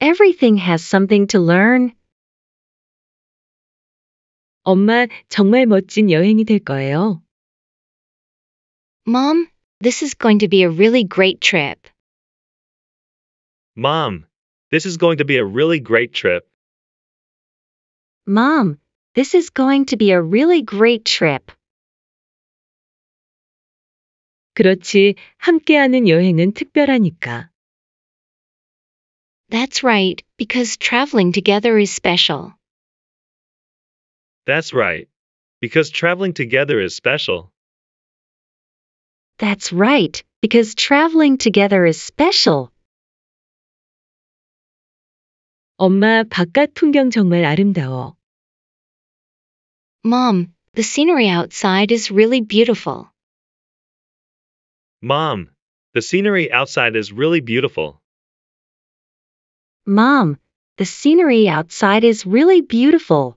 [SPEAKER 2] Everything has something to learn.
[SPEAKER 1] 엄마, 정말 멋진 여행이 될 거예요.
[SPEAKER 2] Mom, this is going to be a really great trip.
[SPEAKER 3] Mom, this is going to be a really great trip.
[SPEAKER 2] Mom, this is going to be a really great trip.
[SPEAKER 1] 그렇지, 함께하는 여행은 특별하니까.
[SPEAKER 2] That's right, because traveling together is special.
[SPEAKER 3] That's right. Because traveling together is special.
[SPEAKER 2] That's right, because traveling together is special.
[SPEAKER 1] 엄마, 바깥 풍경 정말 아름다워.
[SPEAKER 2] Mom, the scenery outside is really beautiful.
[SPEAKER 3] Mom, the scenery outside is really beautiful.
[SPEAKER 2] Mom, the scenery outside is really beautiful.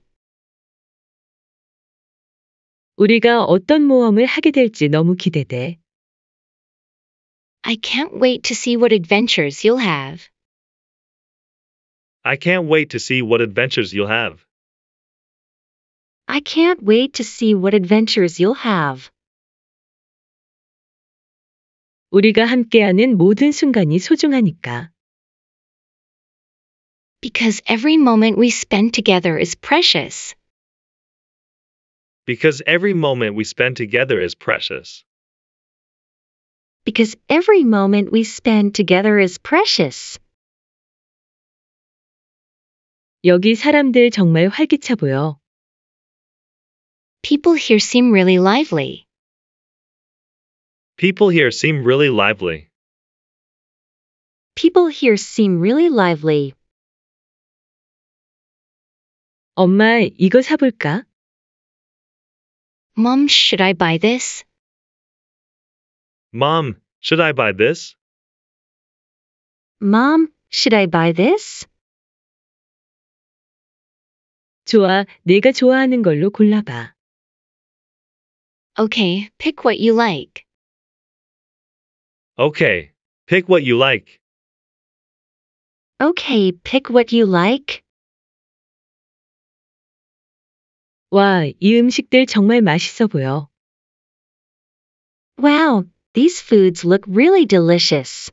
[SPEAKER 1] 우리가 어떤 모험을 하게 될지 너무 기대돼.
[SPEAKER 2] I can't wait to see what adventures you'll have.
[SPEAKER 3] I can't wait to see what adventures you'll have.
[SPEAKER 2] I can't wait to see what adventures you'll have.
[SPEAKER 1] 우리가 함께하는 모든 순간이 소중하니까.
[SPEAKER 2] Because every moment we spend together is precious.
[SPEAKER 3] Because every moment we spend together is precious.
[SPEAKER 2] Because every moment we spend together is precious.
[SPEAKER 1] 여기 사람들 정말 활기차 보여.
[SPEAKER 2] People here seem really lively.
[SPEAKER 3] People here seem really lively.
[SPEAKER 2] People here seem really lively.
[SPEAKER 1] 엄마, 이거 사볼까?
[SPEAKER 2] Mom, should I buy this?
[SPEAKER 3] Mom, should I buy this?
[SPEAKER 2] Mom, should I buy this?
[SPEAKER 1] 좋아, 내가 좋아하는 걸로 골라봐.
[SPEAKER 2] Okay, pick what you like.
[SPEAKER 3] Okay, pick what you like.
[SPEAKER 2] Okay, pick what you like.
[SPEAKER 1] 와, 이 음식들 정말 맛있어 보여.
[SPEAKER 2] Wow, these foods look really delicious.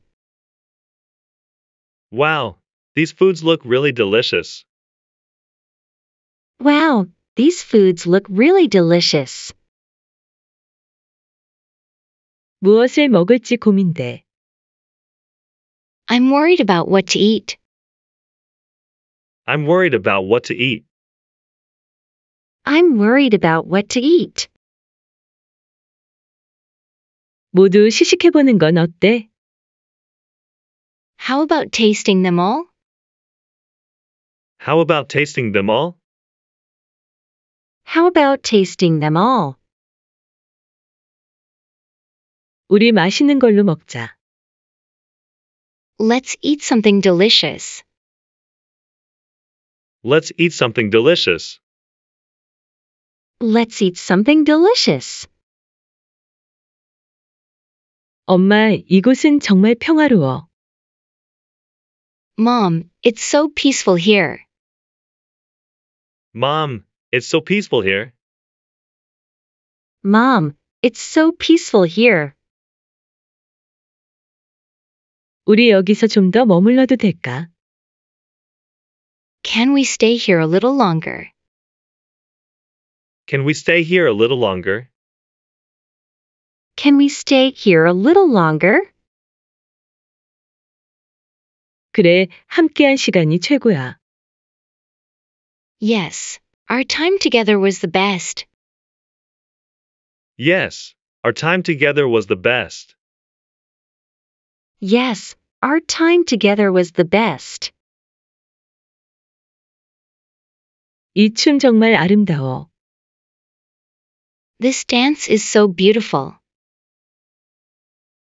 [SPEAKER 3] Wow, these foods look really delicious.
[SPEAKER 2] Wow, these foods look really delicious.
[SPEAKER 1] 무엇을 먹을지 고민돼.
[SPEAKER 2] I'm worried about what to eat.
[SPEAKER 3] I'm worried about what to eat.
[SPEAKER 2] I'm worried about what to eat.
[SPEAKER 1] 모두 시식해보는 건 어때?
[SPEAKER 2] How about tasting them all?
[SPEAKER 3] How about tasting them all?
[SPEAKER 2] How about tasting them all?
[SPEAKER 1] 우리 맛있는 걸로 먹자.
[SPEAKER 2] Let's eat something delicious.
[SPEAKER 3] Let's eat something delicious.
[SPEAKER 2] Let's eat something delicious.
[SPEAKER 1] 엄마, 이곳은 정말 평화로워.
[SPEAKER 2] Mom, it's so peaceful here.
[SPEAKER 3] Mom, it's so peaceful here.
[SPEAKER 2] Mom, it's so peaceful here.
[SPEAKER 1] 우리 여기서 좀 더 머물러도 될까?
[SPEAKER 2] Can we stay here a little longer?
[SPEAKER 3] Can we stay here a little longer?
[SPEAKER 2] Can we stay here a little longer?
[SPEAKER 1] 그래, 함께한 시간이 최고야.
[SPEAKER 2] Yes, our time together was the best.
[SPEAKER 3] Yes, our time together was the best.
[SPEAKER 2] Yes, our time together was the best.
[SPEAKER 1] 이 춤 정말 아름다워.
[SPEAKER 2] This dance is so beautiful.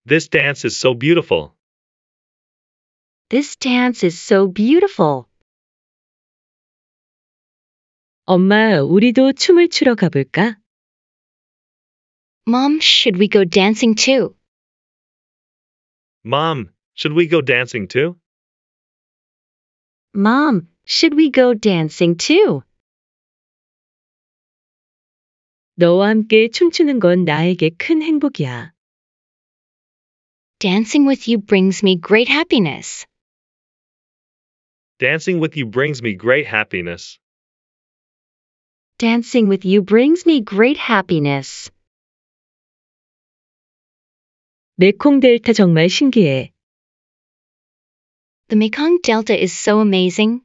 [SPEAKER 3] This dance is so beautiful.
[SPEAKER 2] This dance is so beautiful.
[SPEAKER 1] 엄마, 우리도 춤을 추러 가볼까?
[SPEAKER 2] Mom, should we go dancing too?
[SPEAKER 3] Mom, should we go dancing too?
[SPEAKER 2] Mom, should we go dancing too?
[SPEAKER 1] 너와 함께 춤추는 건 나에게 큰 행복이야.
[SPEAKER 2] Dancing with you brings me great happiness.
[SPEAKER 3] Dancing with you brings me great happiness.
[SPEAKER 2] Dancing with you brings me great happiness.
[SPEAKER 1] 메콩 델타 정말 신기해.
[SPEAKER 2] The Mekong Delta is so amazing.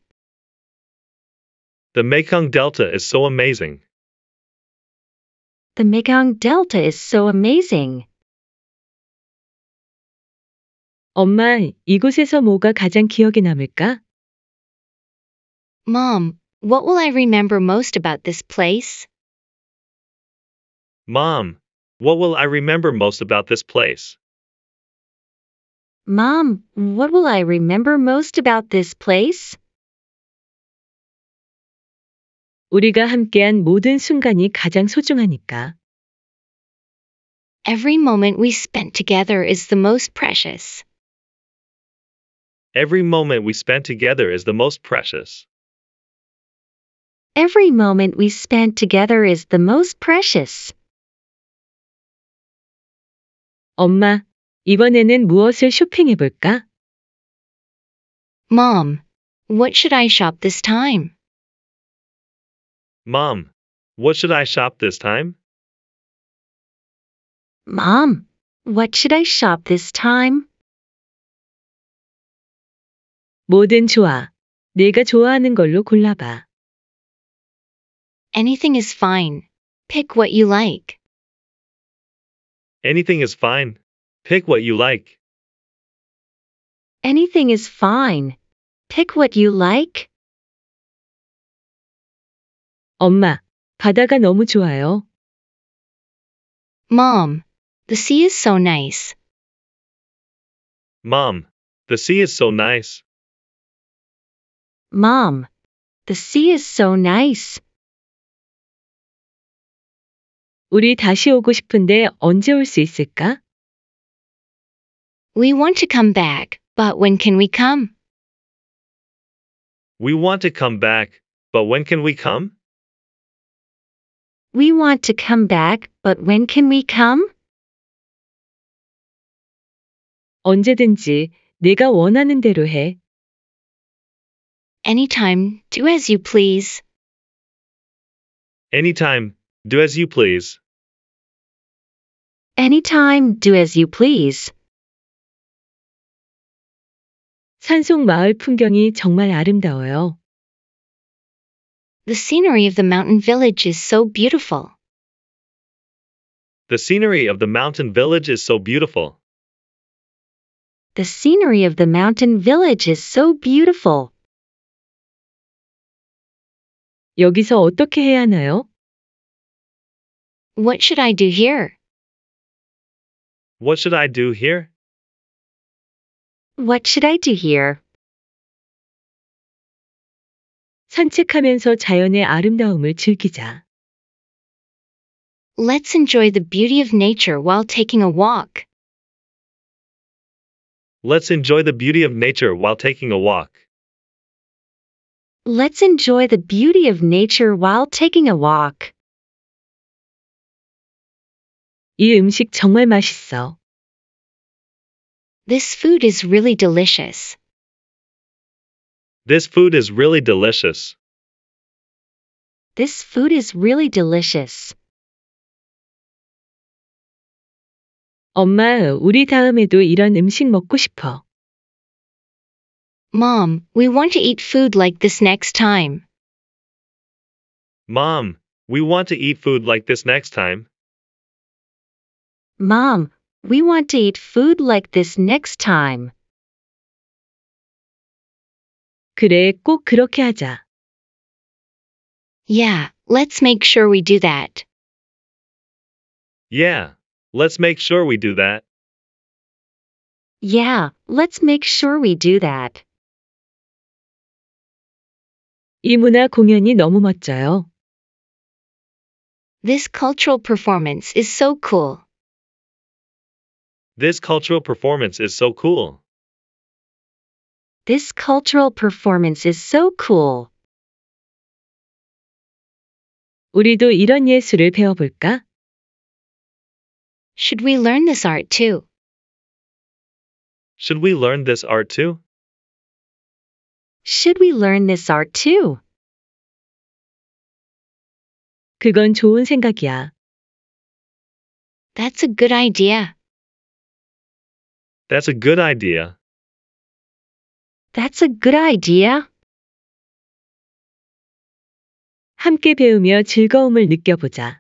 [SPEAKER 3] The Mekong Delta is so amazing.
[SPEAKER 2] The Mekong Delta is so amazing.
[SPEAKER 1] 엄마, 이곳에서 뭐가 가장 기억에 남을까?
[SPEAKER 2] Mom, what will I remember most about this place?
[SPEAKER 3] Mom, what will I remember most about this place?
[SPEAKER 2] Mom, what will I remember most about this place?
[SPEAKER 1] 우리가 함께한 모든 순간이 가장 소중하니까.
[SPEAKER 2] Every moment we spent together is the most precious.
[SPEAKER 3] Every moment we spent together is the most precious.
[SPEAKER 2] Every moment we spent together is the most precious.
[SPEAKER 1] 엄마, 이번에는 무엇을 쇼핑해볼까?
[SPEAKER 2] Mom, what should I shop this time?
[SPEAKER 3] Mom, what should I shop this time?
[SPEAKER 2] Mom, what should I shop this time?
[SPEAKER 1] 뭐든 좋아. 내가 좋아하는 걸로 골라봐.
[SPEAKER 2] Anything is fine. Pick what you like.
[SPEAKER 3] Anything is fine. Pick what you like.
[SPEAKER 2] Anything is fine. Pick what you like.
[SPEAKER 1] 엄마, 바다가 너무 좋아요.
[SPEAKER 2] Mom, the sea is so nice.
[SPEAKER 3] Mom, the sea is so nice.
[SPEAKER 2] Mom, the sea is so nice.
[SPEAKER 1] 우리 다시 오고 싶은데 언제 올 수 있을까?
[SPEAKER 2] We want to come back, but when can we come?
[SPEAKER 3] We want to come back, but when can we come?
[SPEAKER 2] We want to come back, but when can we come?
[SPEAKER 1] 언제든지 내가 원하는 대로 해.
[SPEAKER 2] Anytime, do as you please.
[SPEAKER 3] Anytime, do as you please.
[SPEAKER 2] Anytime, do as you please.
[SPEAKER 1] 산속 마을 풍경이 정말 아름다워요.
[SPEAKER 2] The scenery of the mountain village is so beautiful.
[SPEAKER 3] The scenery of the mountain village is so beautiful.
[SPEAKER 2] The scenery of the mountain village is so beautiful.
[SPEAKER 1] 여기서 어떻게 해야 하나요?
[SPEAKER 2] What should I do here?
[SPEAKER 3] What should I do here?
[SPEAKER 2] What should I do here?
[SPEAKER 1] 산책하면서 자연의 아름다움을 즐기자.
[SPEAKER 2] Let's enjoy the beauty of nature while taking a walk.
[SPEAKER 3] Let's enjoy the beauty of nature while taking a walk.
[SPEAKER 2] Let's enjoy the beauty of nature while taking a walk.
[SPEAKER 1] 이 음식 정말 맛있어.
[SPEAKER 2] This food is really delicious.
[SPEAKER 3] This food is really delicious.
[SPEAKER 2] This food is really delicious.
[SPEAKER 1] 엄마, 우리 다음에도 이런 음식 먹고 싶어.
[SPEAKER 2] Mom, we want to eat food like this next time.
[SPEAKER 3] Mom, we want to eat food like this next time.
[SPEAKER 2] Mom, we want to eat food like this next time.
[SPEAKER 1] 그래, 꼭 그렇게 하자.
[SPEAKER 2] Yeah, let's make sure we do that.
[SPEAKER 3] Yeah, let's make sure we do that.
[SPEAKER 2] Yeah, let's make sure we do that.
[SPEAKER 1] 이 문화 공연이 너무 멋져요.
[SPEAKER 2] This cultural performance is so cool.
[SPEAKER 3] This cultural performance is so cool.
[SPEAKER 2] This cultural performance is so cool.
[SPEAKER 1] 우리도 이런 예술을 배워볼까?
[SPEAKER 2] Should we learn this art too?
[SPEAKER 3] Should we learn this art too?
[SPEAKER 2] Should we learn this art too?
[SPEAKER 1] 그건 좋은 생각이야.
[SPEAKER 2] That's a good idea.
[SPEAKER 3] That's a good idea.
[SPEAKER 2] That's a good idea.
[SPEAKER 1] 함께 배우며 즐거움을 느껴보자.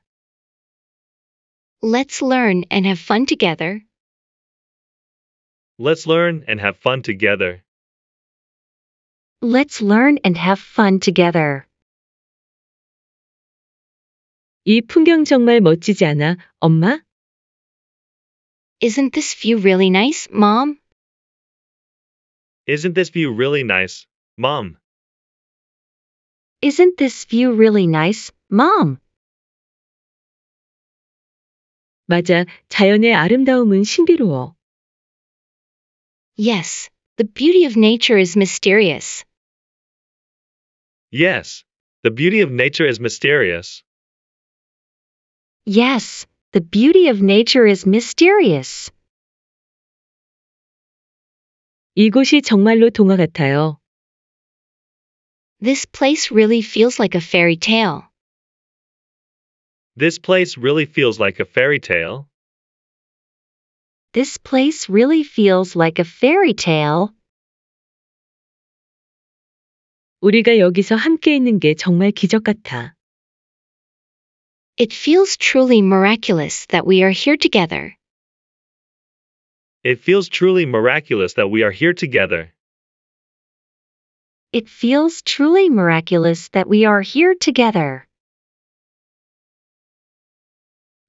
[SPEAKER 2] Let's learn and have fun together.
[SPEAKER 3] Let's learn and have fun together.
[SPEAKER 2] Let's learn and have fun together.
[SPEAKER 1] 이 풍경 정말 멋지지 않아, 엄마?
[SPEAKER 2] Isn't this view really nice, Mom?
[SPEAKER 3] Isn't this view really nice, Mom?
[SPEAKER 2] Isn't this view really nice, Mom?
[SPEAKER 1] 맞아, 자연의 아름다움은 신비로워.
[SPEAKER 2] Yes, the beauty of nature is mysterious.
[SPEAKER 3] Yes, the beauty of nature is mysterious.
[SPEAKER 2] Yes, the beauty of nature is mysterious.
[SPEAKER 1] 이곳이 정말로 동화 같아요.
[SPEAKER 2] This place really feels like a fairy tale.
[SPEAKER 3] This place really feels like a fairy tale.
[SPEAKER 2] This place really feels like a fairy tale.
[SPEAKER 1] 우리가 여기서 함께 있는 게 정말 기적 같아.
[SPEAKER 2] It feels truly miraculous that we are here together.
[SPEAKER 3] It feels truly miraculous that we are here together.
[SPEAKER 2] It feels truly miraculous that we are here together.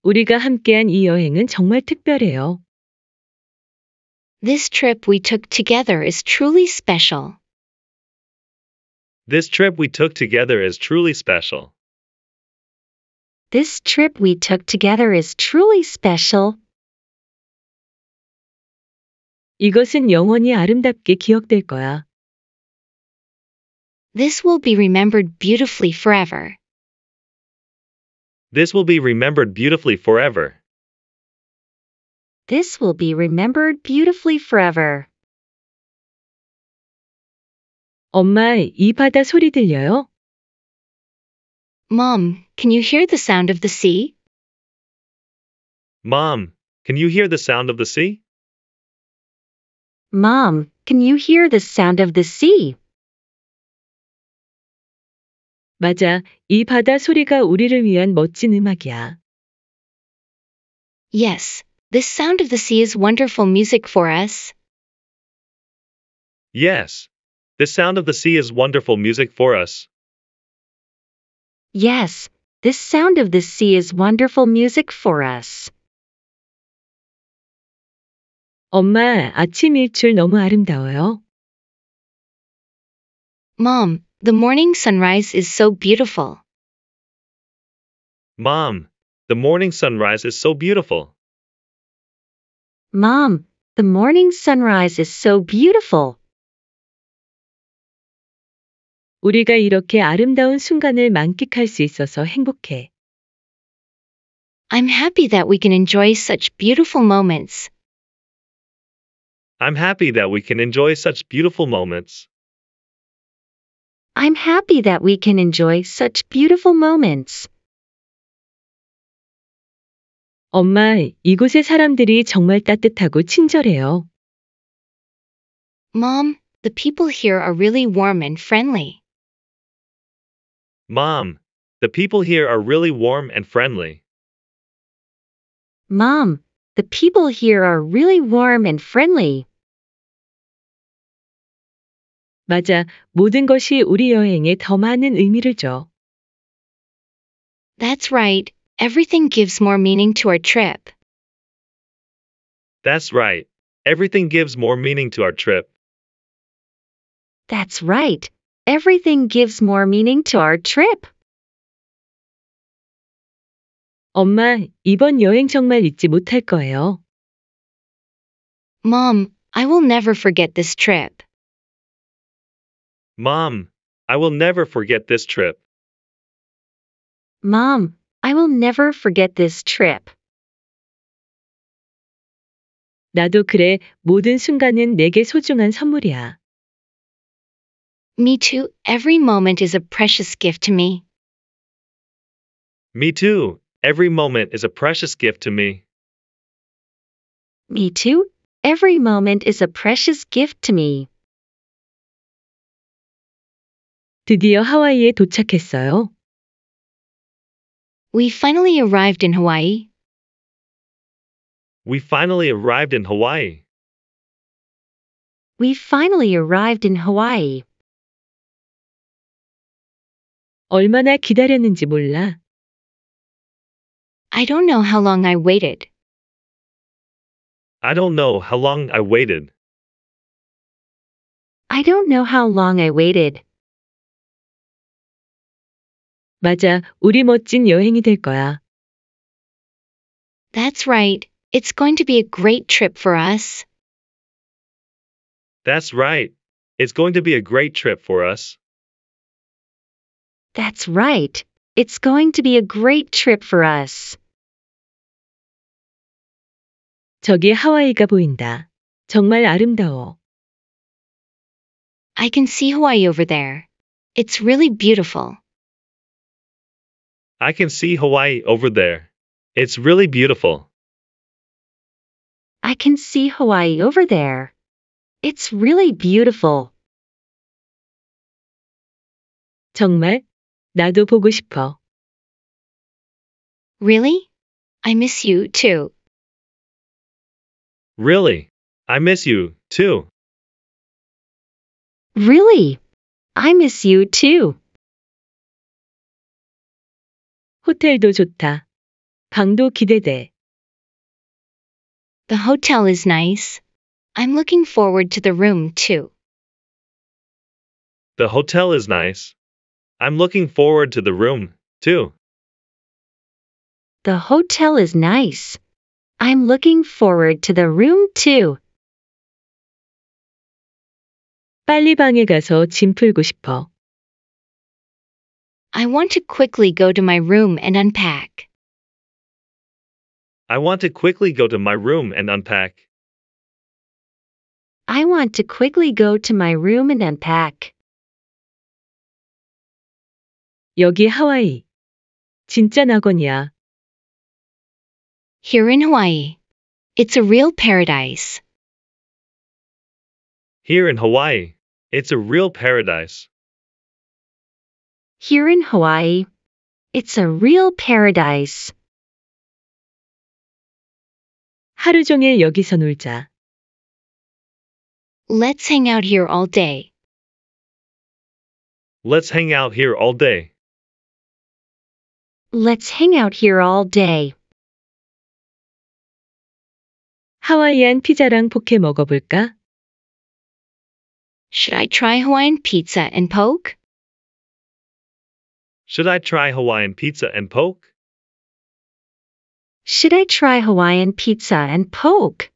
[SPEAKER 1] 우리가 함께한 이 여행은 정말 특별해요.
[SPEAKER 2] This trip we took together is truly special.
[SPEAKER 3] This trip we took together is truly special.
[SPEAKER 2] This trip we took together is truly special.
[SPEAKER 1] 이것은 영원히 아름답게 기억될 거야.
[SPEAKER 2] This will be remembered beautifully forever.
[SPEAKER 3] This will be remembered beautifully forever.
[SPEAKER 2] This will be remembered beautifully forever.
[SPEAKER 1] 엄마, 이 바다 소리 들려요?
[SPEAKER 2] Mom, can you hear the sound of the sea?
[SPEAKER 3] Mom, can you hear the sound of the sea?
[SPEAKER 2] Mom, can you hear the sound of the sea?
[SPEAKER 1] 맞아, 이 바다 소리가 우리를 위한 멋진 음악이야.
[SPEAKER 2] Yes, this sound of the sea is wonderful music for us.
[SPEAKER 3] Yes. The sound of the sea is wonderful music for us.
[SPEAKER 2] Yes, this sound of the sea is wonderful music for us.
[SPEAKER 1] 엄마, 아침 일출 너무 아름다워요.
[SPEAKER 2] Mom, the morning sunrise is so beautiful.
[SPEAKER 3] Mom, the morning sunrise is so beautiful.
[SPEAKER 2] Mom, the morning sunrise is so beautiful.
[SPEAKER 1] 우리가 이렇게 아름다운 순간을 만끽할 수 있어서 행복해.
[SPEAKER 2] I'm happy that we can enjoy such beautiful moments.
[SPEAKER 3] I'm happy that we can enjoy such beautiful moments.
[SPEAKER 2] I'm happy that we can enjoy such beautiful moments.
[SPEAKER 1] 엄마, 이곳의 사람들이 정말 따뜻하고 친절해요.
[SPEAKER 2] Mom, the people here are really warm and friendly.
[SPEAKER 3] Mom, the people here are really warm and friendly.
[SPEAKER 2] Mom, the people here are really warm and friendly.
[SPEAKER 1] 맞아, 모든 것이 우리 여행에 더 많은 의미를 줘.
[SPEAKER 2] That's right, everything gives more meaning to our trip.
[SPEAKER 3] That's right. Everything gives more meaning to our trip.
[SPEAKER 2] That's right, everything gives more meaning to our trip.
[SPEAKER 1] 엄마, 이번 여행 정말 잊지 못할 거예요.
[SPEAKER 2] Mom, I will never forget this trip.
[SPEAKER 3] Mom, I will never forget this trip.
[SPEAKER 2] Mom, I will never forget this trip.
[SPEAKER 1] 나도 그래, 모든 순간은 내게 소중한 선물이야.
[SPEAKER 2] Me too, every moment is a precious gift to me.
[SPEAKER 3] Me too. Every moment is a precious gift to me.
[SPEAKER 2] Me too, every moment is a precious gift to me.
[SPEAKER 1] 드디어 하와이에 도착했어요.
[SPEAKER 2] We finally arrived in Hawaii.
[SPEAKER 3] We finally arrived in Hawaii.
[SPEAKER 2] We finally arrived in Hawaii.
[SPEAKER 1] 얼마나 기다렸는지 몰라.
[SPEAKER 2] I don't know how long I waited.
[SPEAKER 3] I don't know how long I waited.
[SPEAKER 2] I don't know how long I waited.
[SPEAKER 1] 맞아, 우리 멋진 여행이 될 거야.
[SPEAKER 2] That's right, it's going to be a great trip for us.
[SPEAKER 3] That's right. It's going to be a great trip for us.
[SPEAKER 2] That's right, it's going to be a great trip for us.
[SPEAKER 1] 저기 하와이가 보인다. 정말 아름다워.
[SPEAKER 2] I can see Hawaii over there. It's really beautiful.
[SPEAKER 3] I can see Hawaii over there. It's really beautiful.
[SPEAKER 2] I can see Hawaii over there. It's really beautiful.
[SPEAKER 1] 정말? 나도 보고 싶어.
[SPEAKER 2] Really? I miss you too.
[SPEAKER 3] Really? I miss you, too.
[SPEAKER 2] Really? I miss you too.
[SPEAKER 1] 호텔도 좋다. 방도 기대돼.
[SPEAKER 2] The hotel is nice. I'm looking forward to the room too.
[SPEAKER 3] The hotel is nice. I'm looking forward to the room, too.
[SPEAKER 2] The hotel is nice. I'm looking forward to the room too.
[SPEAKER 1] 빨리 방에 가서 짐 풀고 싶어.
[SPEAKER 2] I want to quickly go to my room and unpack.
[SPEAKER 3] I want to quickly go to my room and unpack.
[SPEAKER 2] I want to quickly go to my room and unpack.
[SPEAKER 1] 여기 하와이. 진짜 낙원이야.
[SPEAKER 2] Here in Hawaii. It's a real paradise.
[SPEAKER 3] Here in Hawaii, it's a real paradise.
[SPEAKER 2] Here in Hawaii. It's a real paradise.
[SPEAKER 1] 하루 종일 여기서 놀자.
[SPEAKER 2] Let's hang out here all day.
[SPEAKER 3] Let's hang out here all day.
[SPEAKER 2] Let's hang out here all day.
[SPEAKER 1] 하와이안 피자랑 포케 먹어볼까?
[SPEAKER 2] Should I try Hawaiian pizza and poke?
[SPEAKER 3] Should I try Hawaiian pizza and poke?
[SPEAKER 2] Should I try Hawaiian pizza and poke?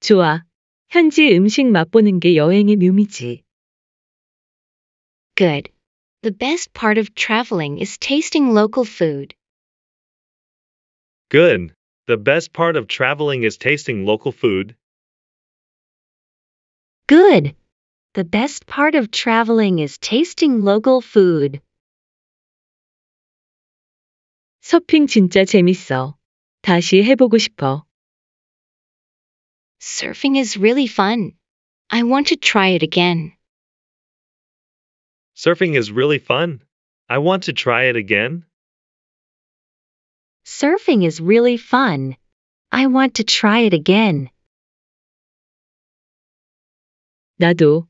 [SPEAKER 1] 좋아. 현지 음식 맛보는 게 여행의 묘미지.
[SPEAKER 2] Good. The best part of traveling is tasting local food.
[SPEAKER 3] Good. The best part of traveling is tasting local food.
[SPEAKER 2] Good. The best part of traveling is tasting local food.
[SPEAKER 1] 서핑 진짜 재밌어. 다시 해보고 싶어.
[SPEAKER 2] Surfing is really fun. I want to try it again.
[SPEAKER 3] Surfing is really fun. I want to try it again.
[SPEAKER 2] Surfing is really fun. I want to try it again.
[SPEAKER 1] 나도.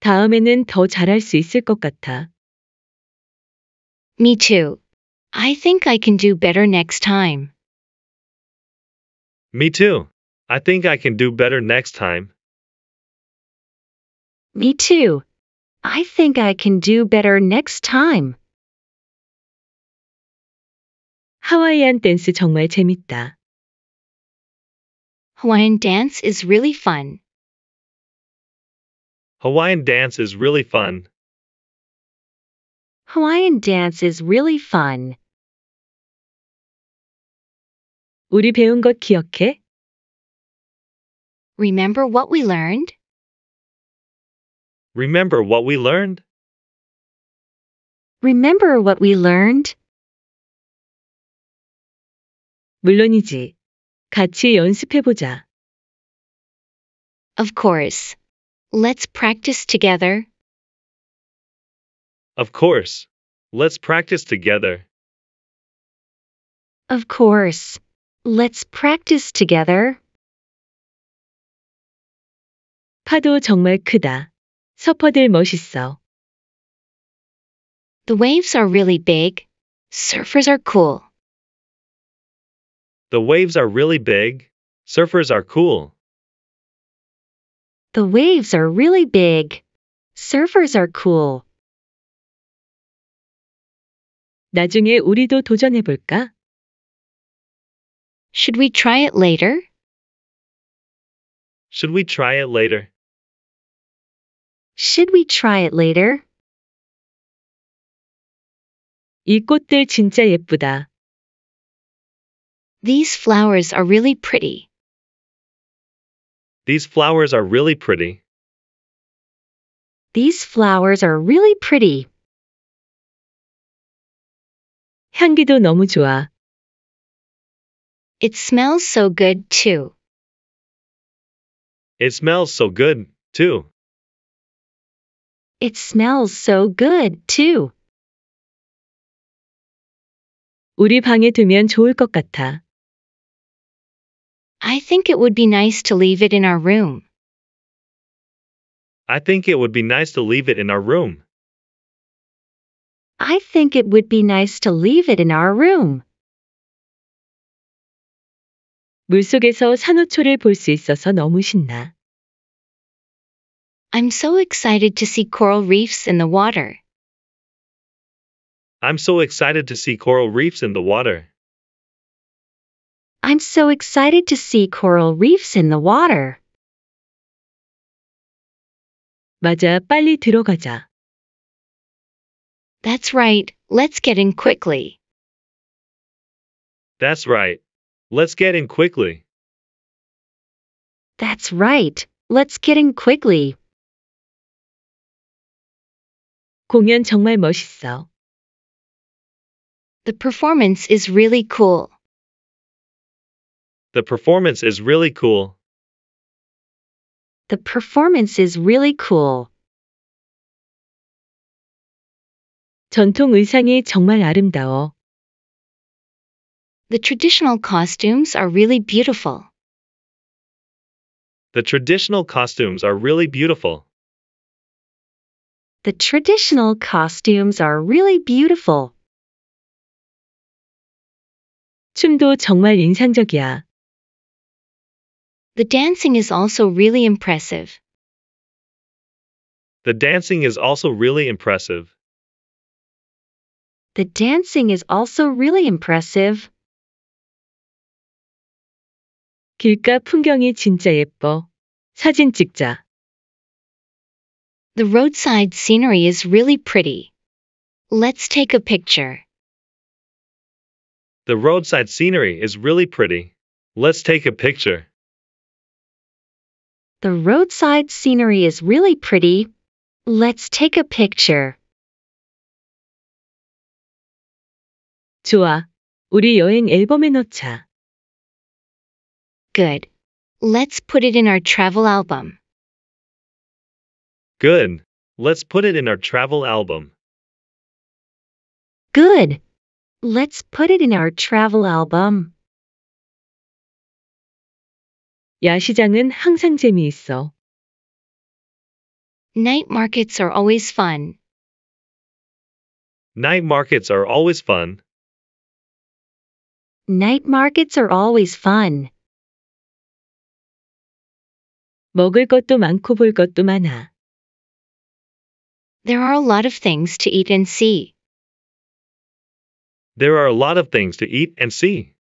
[SPEAKER 1] 다음에는 더 잘할 수 있을 것 같아.
[SPEAKER 2] Me too. I think I can do better next time.
[SPEAKER 3] Me too. I think I can do better next time.
[SPEAKER 2] Me too. I think I can do better next time.
[SPEAKER 1] 하와이안 댄스 정말 재밌다.
[SPEAKER 2] Hawaiian dance is really fun.
[SPEAKER 3] Hawaiian dance is really fun.
[SPEAKER 2] Hawaiian dance is really fun.
[SPEAKER 1] 우리 배운 것 기억해?
[SPEAKER 2] Remember what we learned?
[SPEAKER 3] Remember what we learned?
[SPEAKER 2] Remember what we learned?
[SPEAKER 1] 물론이지. 같이 연습해보자.
[SPEAKER 2] Of course. Let's practice together.
[SPEAKER 3] Of course. Let's practice together.
[SPEAKER 2] Of course. Let's practice together.
[SPEAKER 1] 파도 정말 크다. 서퍼들 멋있어.
[SPEAKER 2] The waves are really big. Surfers are cool.
[SPEAKER 3] The waves are really big. Surfers are cool.
[SPEAKER 2] The waves are really big. Surfers are cool.
[SPEAKER 1] 나중에 우리도 도전해볼까?
[SPEAKER 2] Should we try it later?
[SPEAKER 3] Should we try it later?
[SPEAKER 2] Should we try it later?
[SPEAKER 1] 이 꽃들 진짜 예쁘다.
[SPEAKER 2] These flowers are really pretty.
[SPEAKER 3] These flowers are really pretty.
[SPEAKER 2] These flowers are really pretty.
[SPEAKER 1] 향기도 너무 좋아.
[SPEAKER 2] It smells so good too.
[SPEAKER 3] It smells so good, too.
[SPEAKER 2] It smells so good too.
[SPEAKER 1] 우리 방에 두면 좋을 것 같아.
[SPEAKER 2] I think it would be nice to leave it in our room.
[SPEAKER 3] I think it would be nice to leave it in our room.
[SPEAKER 2] I think it would be nice to leave it in our room.
[SPEAKER 1] 물속에서 산호초를 볼 수 있어서 너무 신나.
[SPEAKER 2] I'm so excited to see coral reefs in the water.
[SPEAKER 3] I'm so excited to see coral reefs in the water.
[SPEAKER 2] I'm so excited to see coral reefs in the water.
[SPEAKER 1] 맞아, 빨리 들어가자.
[SPEAKER 2] That's right, let's get in quickly.
[SPEAKER 3] That's right. Let's get in quickly.
[SPEAKER 2] That's right. Let's get in quickly.
[SPEAKER 1] 공연 정말 멋있어.
[SPEAKER 4] The performance is really cool.
[SPEAKER 3] The performance is really cool.
[SPEAKER 2] The performance is really cool.
[SPEAKER 1] 전통 의상이 정말 아름다워.
[SPEAKER 4] The traditional costumes are really beautiful.
[SPEAKER 3] The traditional costumes are really beautiful.
[SPEAKER 2] The traditional costumes are really beautiful.
[SPEAKER 1] 춤도 정말 인상적이야.
[SPEAKER 4] The dancing is also really impressive.
[SPEAKER 3] The dancing is also really impressive.
[SPEAKER 2] The dancing is also really impressive.
[SPEAKER 1] 길가 풍경이 진짜 예뻐. 사진 찍자.
[SPEAKER 4] The roadside scenery is really pretty. Let's take a picture.
[SPEAKER 3] The roadside scenery is really pretty. Let's take a picture.
[SPEAKER 2] The roadside scenery is really pretty. Let's take a picture.
[SPEAKER 1] 좋아. 우리 여행 앨범에 넣자.
[SPEAKER 4] Good. Let's put it in our travel album.
[SPEAKER 3] Good. Let's put it in our travel album.
[SPEAKER 2] Good. Let's put it in our travel album.
[SPEAKER 1] 야시장은 항상 재미있어.
[SPEAKER 4] Night markets are always fun.
[SPEAKER 3] Night markets are always fun.
[SPEAKER 2] Night markets are always fun.
[SPEAKER 1] 먹을 것도 많고 볼 것도 많아.
[SPEAKER 4] There are a lot of things to eat and see.
[SPEAKER 3] There are a lot of things to eat and see.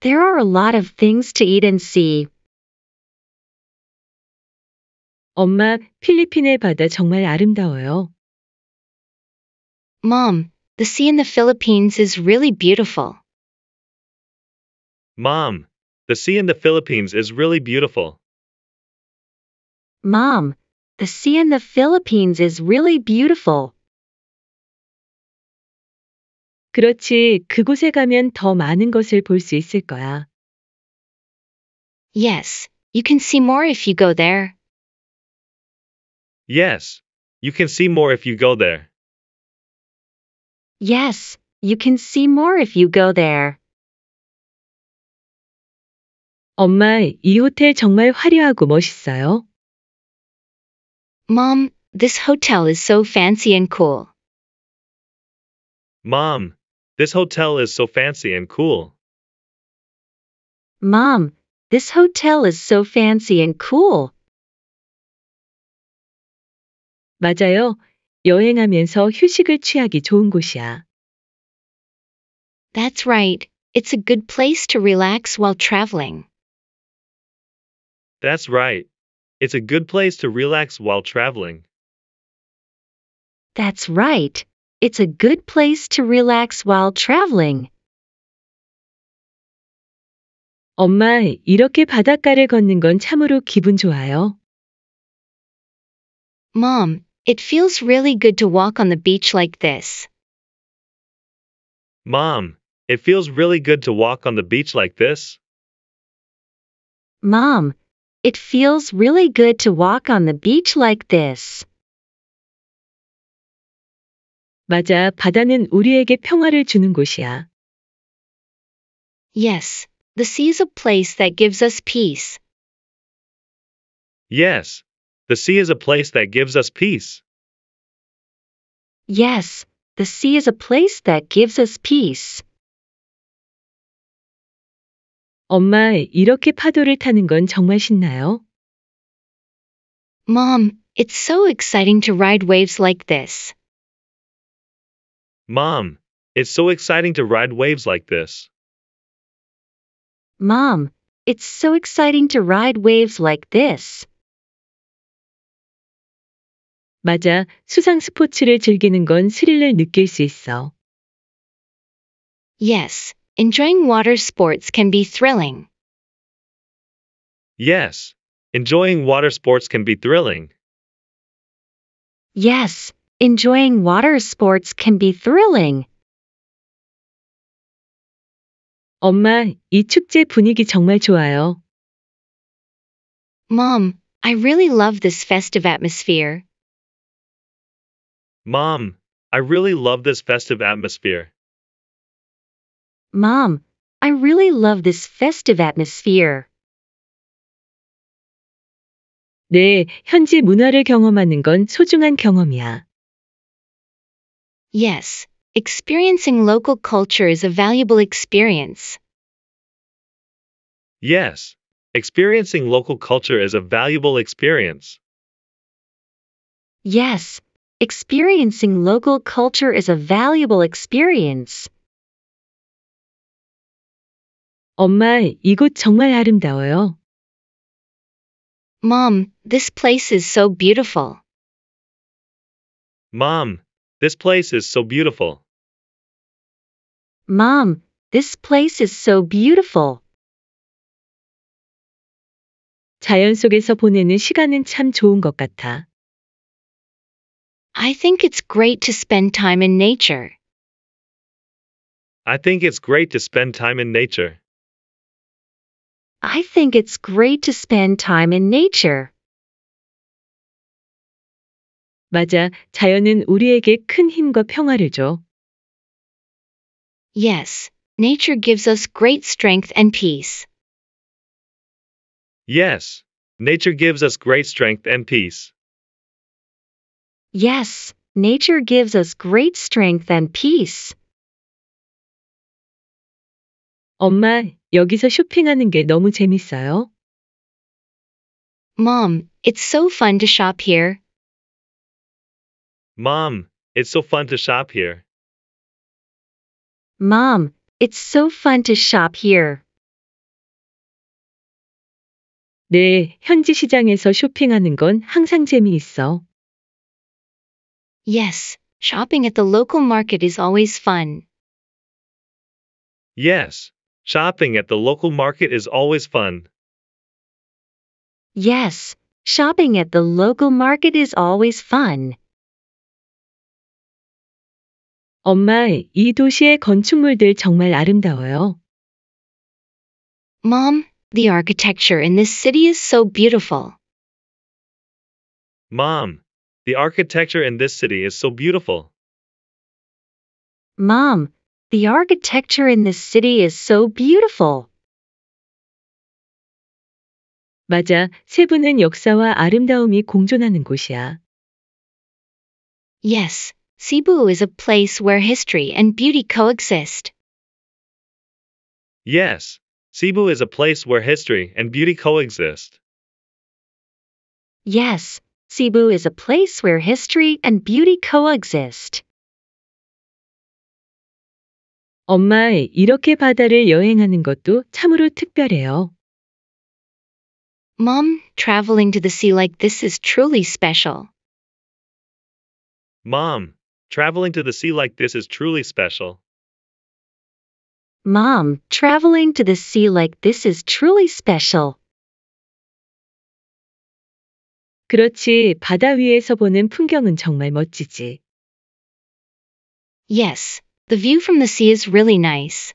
[SPEAKER 2] There are a lot of things to eat and see.
[SPEAKER 1] 엄마, 필리핀의 바다 정말 아름다워요.
[SPEAKER 4] Mom, the sea in the Philippines is really beautiful.
[SPEAKER 3] Mom, the sea in the Philippines is really beautiful.
[SPEAKER 2] Mom, the sea in the Philippines is really beautiful.
[SPEAKER 1] 그렇지, 그곳에 가면 더 많은 것을 볼 수 있을 거야.
[SPEAKER 4] Yes, you can see more if you go there.
[SPEAKER 3] Yes. You can see more if you go there.
[SPEAKER 2] Yes, you can see more if you go there.
[SPEAKER 1] 엄마, 이 호텔 정말 화려하고 멋있어요.
[SPEAKER 4] Mom, this hotel is so fancy and cool.
[SPEAKER 3] Mom, this hotel is so fancy and cool.
[SPEAKER 2] Mom, this hotel is so fancy and cool.
[SPEAKER 1] 맞아요. 여행하면서 휴식을 취하기 좋은 곳이야.
[SPEAKER 4] That's right. It's a good place to relax while traveling.
[SPEAKER 3] That's right. It's a good place to relax while traveling.
[SPEAKER 2] That's right. It's a good place to relax while traveling.
[SPEAKER 1] 엄마, 이렇게 바닷가를 걷는 건 참으로 기분 좋아요.
[SPEAKER 4] Mom, it feels really good to walk on the beach like this.
[SPEAKER 3] Mom, it feels really good to walk on the beach like this.
[SPEAKER 2] Mom, it feels really good to walk on the beach like this.
[SPEAKER 1] 맞아, 바다는 우리에게 평화를 주는 곳이야.
[SPEAKER 4] Yes, the sea is a place that gives us peace.
[SPEAKER 3] Yes. The sea is a place that gives us peace.
[SPEAKER 2] Yes, the sea is a place that gives us peace.
[SPEAKER 1] 엄마, 이렇게 파도를 타는 건 정말 신나요?
[SPEAKER 4] Mom, it's so exciting to ride waves like this.
[SPEAKER 3] Mom, it's so exciting to ride waves like this.
[SPEAKER 2] Mom, it's so exciting to ride waves like this.
[SPEAKER 1] 맞아, 수상 스포츠를 즐기는 건 스릴을 느낄 수 있어.
[SPEAKER 4] Yes, enjoying water sports can be thrilling.
[SPEAKER 3] Yes. Enjoying water sports can be thrilling.
[SPEAKER 2] Yes, enjoying water sports can be thrilling.
[SPEAKER 1] 엄마, 이 축제 분위기 정말 좋아요.
[SPEAKER 4] Mom, I really love this festive atmosphere.
[SPEAKER 3] Mom, I really love this festive atmosphere.
[SPEAKER 2] Mom, I really love this festive atmosphere.
[SPEAKER 1] 네, 현지 문화를 경험하는 건 소중한 경험이야.
[SPEAKER 4] Yes, experiencing local culture is a valuable experience.
[SPEAKER 3] Yes. Experiencing local culture is a valuable experience.
[SPEAKER 2] Yes, experiencing local culture is a valuable experience.
[SPEAKER 1] 엄마, 이곳 정말 아름다워요.
[SPEAKER 4] Mom, this place is so beautiful.
[SPEAKER 3] Mom, this place is so beautiful.
[SPEAKER 2] Mom, this place is so beautiful.
[SPEAKER 1] 자연 속에서 보내는 시간은 참 좋은 것 같아.
[SPEAKER 4] I think it's great to spend time in nature.
[SPEAKER 3] I think it's great to spend time in nature.
[SPEAKER 2] I think it's great to spend time in nature.
[SPEAKER 1] 맞아, 자연은 우리에게 큰 힘과 평화를 줘.
[SPEAKER 4] Yes, nature gives us great strength and peace.
[SPEAKER 3] Yes. Nature gives us great strength and peace.
[SPEAKER 2] Yes, nature gives us great strength and peace.
[SPEAKER 1] 엄마, 여기서 쇼핑하는 게 너무 재밌어요.
[SPEAKER 4] Mom, it's so fun to shop here.
[SPEAKER 3] Mom, it's so fun to shop here.
[SPEAKER 2] Mom, it's so fun to shop here.
[SPEAKER 1] 네, 현지 시장에서 쇼핑하는 건 항상 재미있어.
[SPEAKER 4] Yes, shopping at the local market is always fun.
[SPEAKER 3] Yes. Shopping at the local market is always fun.
[SPEAKER 2] Yes, shopping at the local market is always fun.
[SPEAKER 1] 엄마, 이 도시의 건축물들 정말 아름다워요.
[SPEAKER 4] Mom, the architecture in this city is so beautiful.
[SPEAKER 3] Mom, the architecture in this city is so beautiful.
[SPEAKER 2] Mom, the architecture in this city is so beautiful.
[SPEAKER 1] 맞아, 세부는 역사와 아름다움이 공존하는 곳이야.
[SPEAKER 4] Yes, Cebu is a place where history and beauty coexist.
[SPEAKER 3] Yes. Cebu is a place where history and beauty coexist.
[SPEAKER 2] Yes, Cebu is a place where history and beauty coexist.
[SPEAKER 1] 엄마, 이렇게 바다를 여행하는 것도 참으로 특별해요.
[SPEAKER 4] Mom, traveling to the sea like this is truly special.
[SPEAKER 3] Mom, traveling to the sea like this is truly special.
[SPEAKER 2] Mom, traveling to the sea like this is truly special.
[SPEAKER 1] 그렇지, 바다 위에서 보는 풍경은 정말 멋지지.
[SPEAKER 4] Yes, the view from the sea is really nice.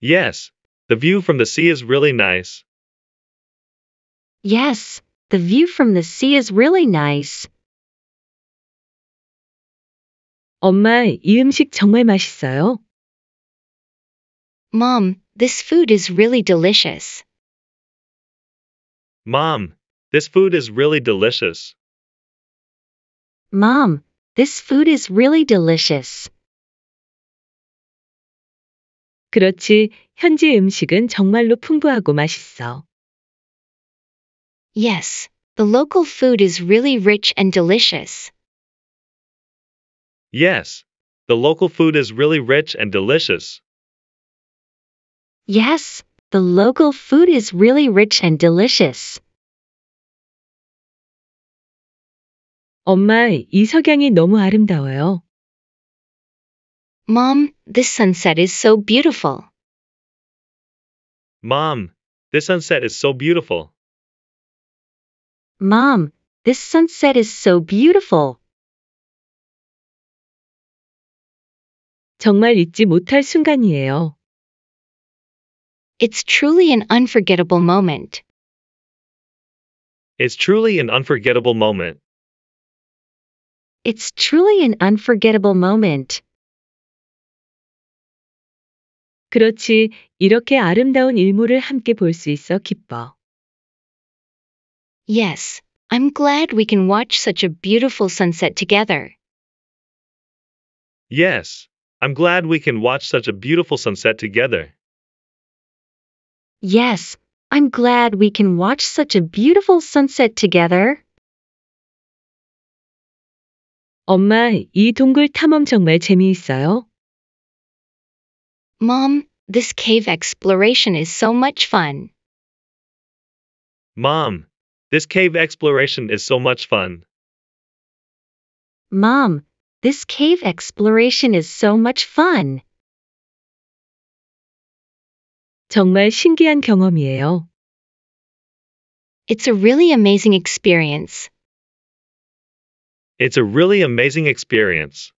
[SPEAKER 3] Yes. The view from the sea is really nice.
[SPEAKER 2] Yes, the view from the sea is really nice.
[SPEAKER 1] 엄마, 이 음식 정말 맛있어요.
[SPEAKER 4] Mom, this food is really delicious.
[SPEAKER 3] Mom, this food is really delicious.
[SPEAKER 2] Mom, this food is really delicious.
[SPEAKER 1] 그렇지, 현지 음식은 정말로 풍부하고 맛있어.
[SPEAKER 4] Yes, the local food is really rich and delicious.
[SPEAKER 3] Yes. The local food is really rich and delicious.
[SPEAKER 2] Yes, the local food is really rich and delicious.
[SPEAKER 1] 엄마, 이 석양이 너무 아름다워요.
[SPEAKER 4] Mom, this sunset is so beautiful.
[SPEAKER 3] Mom, this sunset is so beautiful.
[SPEAKER 2] Mom, this sunset is so beautiful.
[SPEAKER 1] 정말 잊지 못할 순간이에요.
[SPEAKER 4] It's truly an unforgettable moment.
[SPEAKER 3] It's truly an unforgettable moment.
[SPEAKER 2] It's truly an unforgettable moment.
[SPEAKER 1] 그렇지, 이렇게 아름다운 일몰을 함께 볼 수 있어 기뻐.
[SPEAKER 4] Yes, I'm glad we can watch such a beautiful sunset together.
[SPEAKER 3] Yes, I'm glad we can watch such a beautiful sunset together.
[SPEAKER 2] Yes, I'm glad we can watch such a beautiful sunset together.
[SPEAKER 1] 엄마, 이 동굴 탐험 정말 재미있어요.
[SPEAKER 4] Mom, this cave exploration is so much fun.
[SPEAKER 3] Mom, this cave exploration is so much fun.
[SPEAKER 2] Mom, this cave exploration is so much fun.
[SPEAKER 1] 정말 신기한 경험이에요.
[SPEAKER 4] It's a really amazing experience.
[SPEAKER 3] It's a really amazing experience.